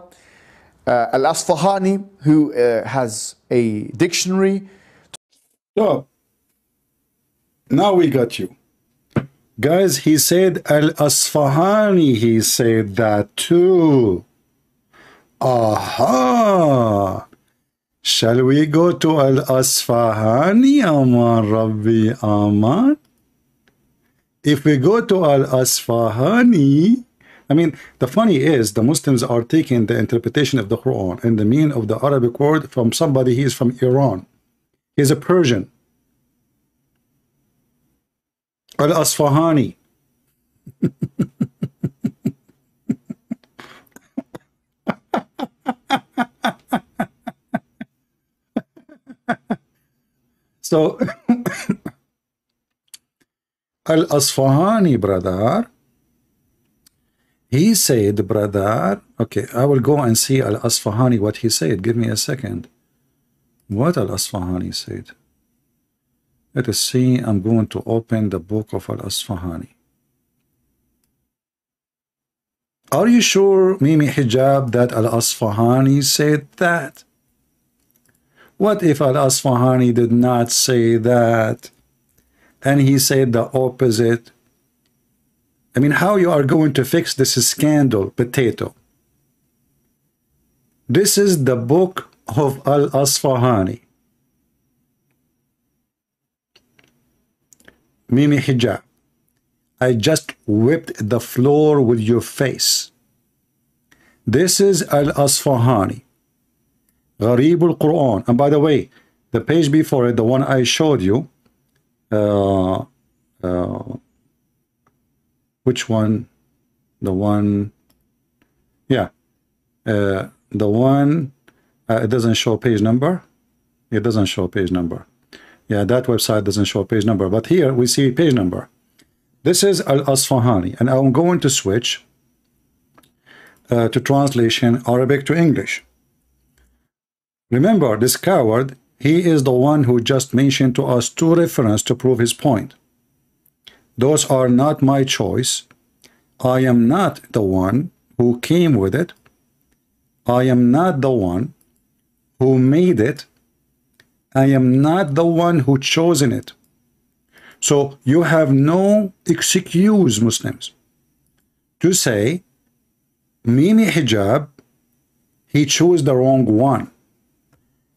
Uh, Al-Asfahani, who uh, has a dictionary So, now we got you. Guys, he said Al Asfahani, he said that too. Aha! Shall we go to Al Asfahani, Aman Rabbi Aman? If we go to Al Asfahani, I mean, the funny is the Muslims are taking the interpretation of the Quran and the meaning of the Arabic word from somebody he is from Iran. He's a Persian. Al Asfahani. so, Al Asfahani, brother, he said, brother, okay, I will go and see Al Asfahani what he said. Give me a second. What Al Asfahani said. Let us see. I'm going to open the book of Al Asfahani. Are you sure, Mimi Hijab, that Al Asfahani said that? What if Al Asfahani did not say that and he said the opposite? I mean, how you are going to fix this scandal, potato? This is the book of Al Mimi Hijab, I just whipped the floor with your face. This is Al Asfahani, Gharib al Quran. And by the way, the page before it, the one I showed you, uh, uh, which one? The one, yeah, uh, the one, uh, it doesn't show page number. It doesn't show page number. Yeah, that website doesn't show a page number, but here we see page number. This is Al-Asfahani, and I'm going to switch uh, to translation Arabic to English. Remember, this coward, he is the one who just mentioned to us two references to prove his point. Those are not my choice. I am not the one who came with it. I am not the one who made it. I am not the one who chosen it. So you have no excuse, Muslims, to say Mimi Hijab, he chose the wrong one.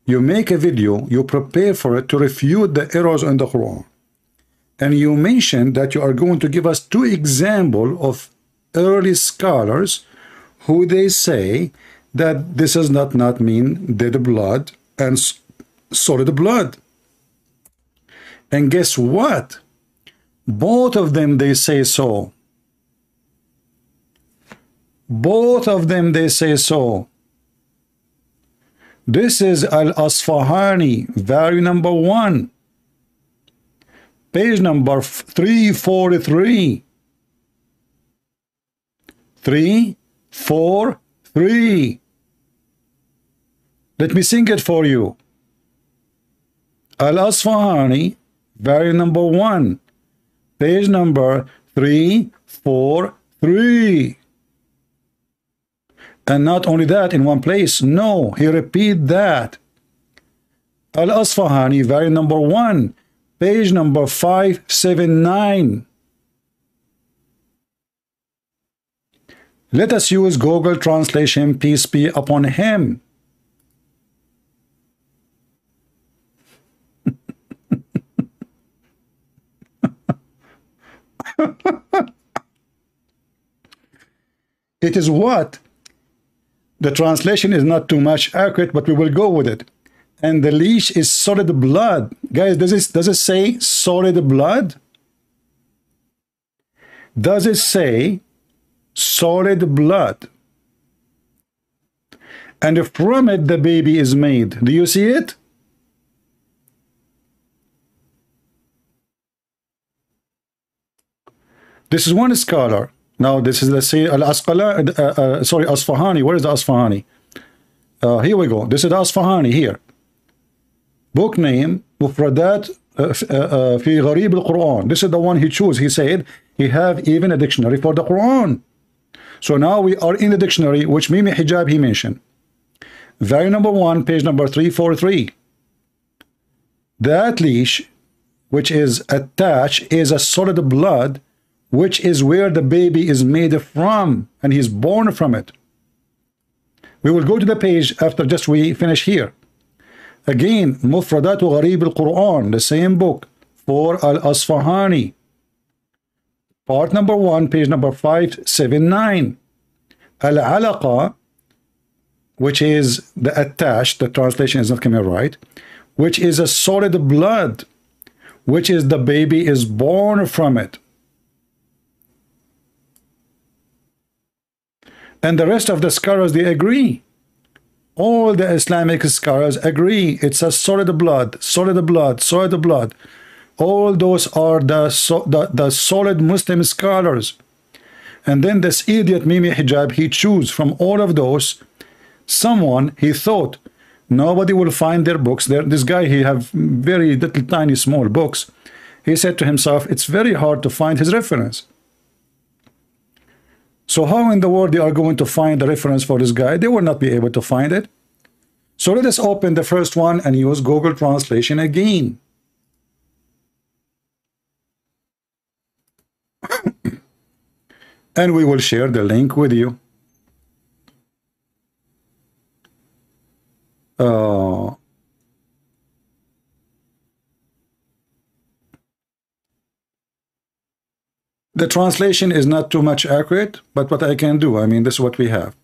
You make a video, you prepare for it to refute the errors in the Quran. And you mentioned that you are going to give us two examples of early scholars who they say that this does not, not mean dead blood and solid blood. And guess what? Both of them, they say so. Both of them, they say so. This is Al-Asfahani, value number one. Page number 343. 343. Let me sing it for you. Uh, Al-Asfahani, Variant number one, page number three, four, three. And not only that in one place, no, he repeat that. Uh, Al-Asfahani, variant number one, page number 579. Let us use Google Translation, peace be upon him. it is what? The translation is not too much accurate, but we will go with it. And the leash is solid blood. Guys, does it, does it say solid blood? Does it say solid blood? And from it the baby is made. Do you see it? This is one scholar. Now this is let's say Al Asqala, uh, uh, sorry Asfahani. Where is the Asfahani? Uh, here we go. This is Asfahani here. Book name Mufradat fi Gharib al-Quran. This is the one he chose. He said he have even a dictionary for the Quran. So now we are in the dictionary which Mimi Hijab he mentioned. Very number one, page number 343. That leash which is attached is a solid blood which is where the baby is made from and he's born from it. We will go to the page after just we finish here. Again, Mufradat Gharib al-Quran, the same book for Al-Asfahani. Part number one, page number 579. Al-Alaqa, which is the attached, the translation is not coming right, which is a solid blood, which is the baby is born from it. And the rest of the scholars, they agree. All the Islamic scholars agree. It's a solid blood, solid blood, solid blood. All those are the, so, the, the solid Muslim scholars. And then this idiot Mimi Hijab, he choose from all of those someone he thought nobody will find their books. There, this guy, he have very little tiny small books. He said to himself, it's very hard to find his reference. So how in the world they are going to find the reference for this guy? They will not be able to find it. So let us open the first one and use Google Translation again. and we will share the link with you. Uh, The translation is not too much accurate, but what I can do, I mean, this is what we have.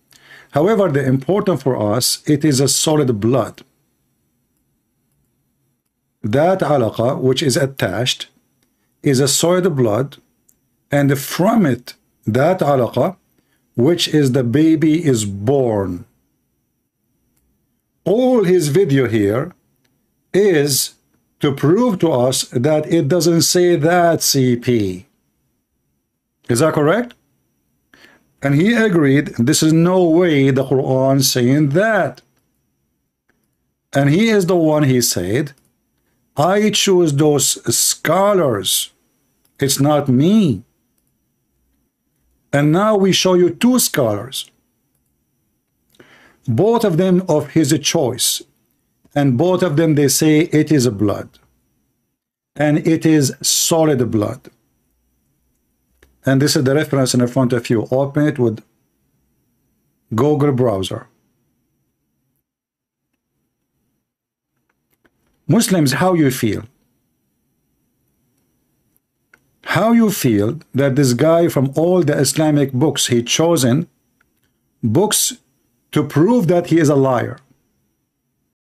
However, the important for us, it is a solid blood. That alaqa, which is attached, is a solid blood, and from it, that alaqa, which is the baby is born. All his video here is to prove to us that it doesn't say that CP. Is that correct? And he agreed, this is no way the Quran saying that. And he is the one, he said, I choose those scholars. It's not me. And now we show you two scholars. Both of them of his choice. And both of them, they say it is blood. And it is solid blood. And this is the reference in front of you. Open it with Google browser. Muslims, how you feel? How you feel that this guy from all the Islamic books he chosen books to prove that he is a liar.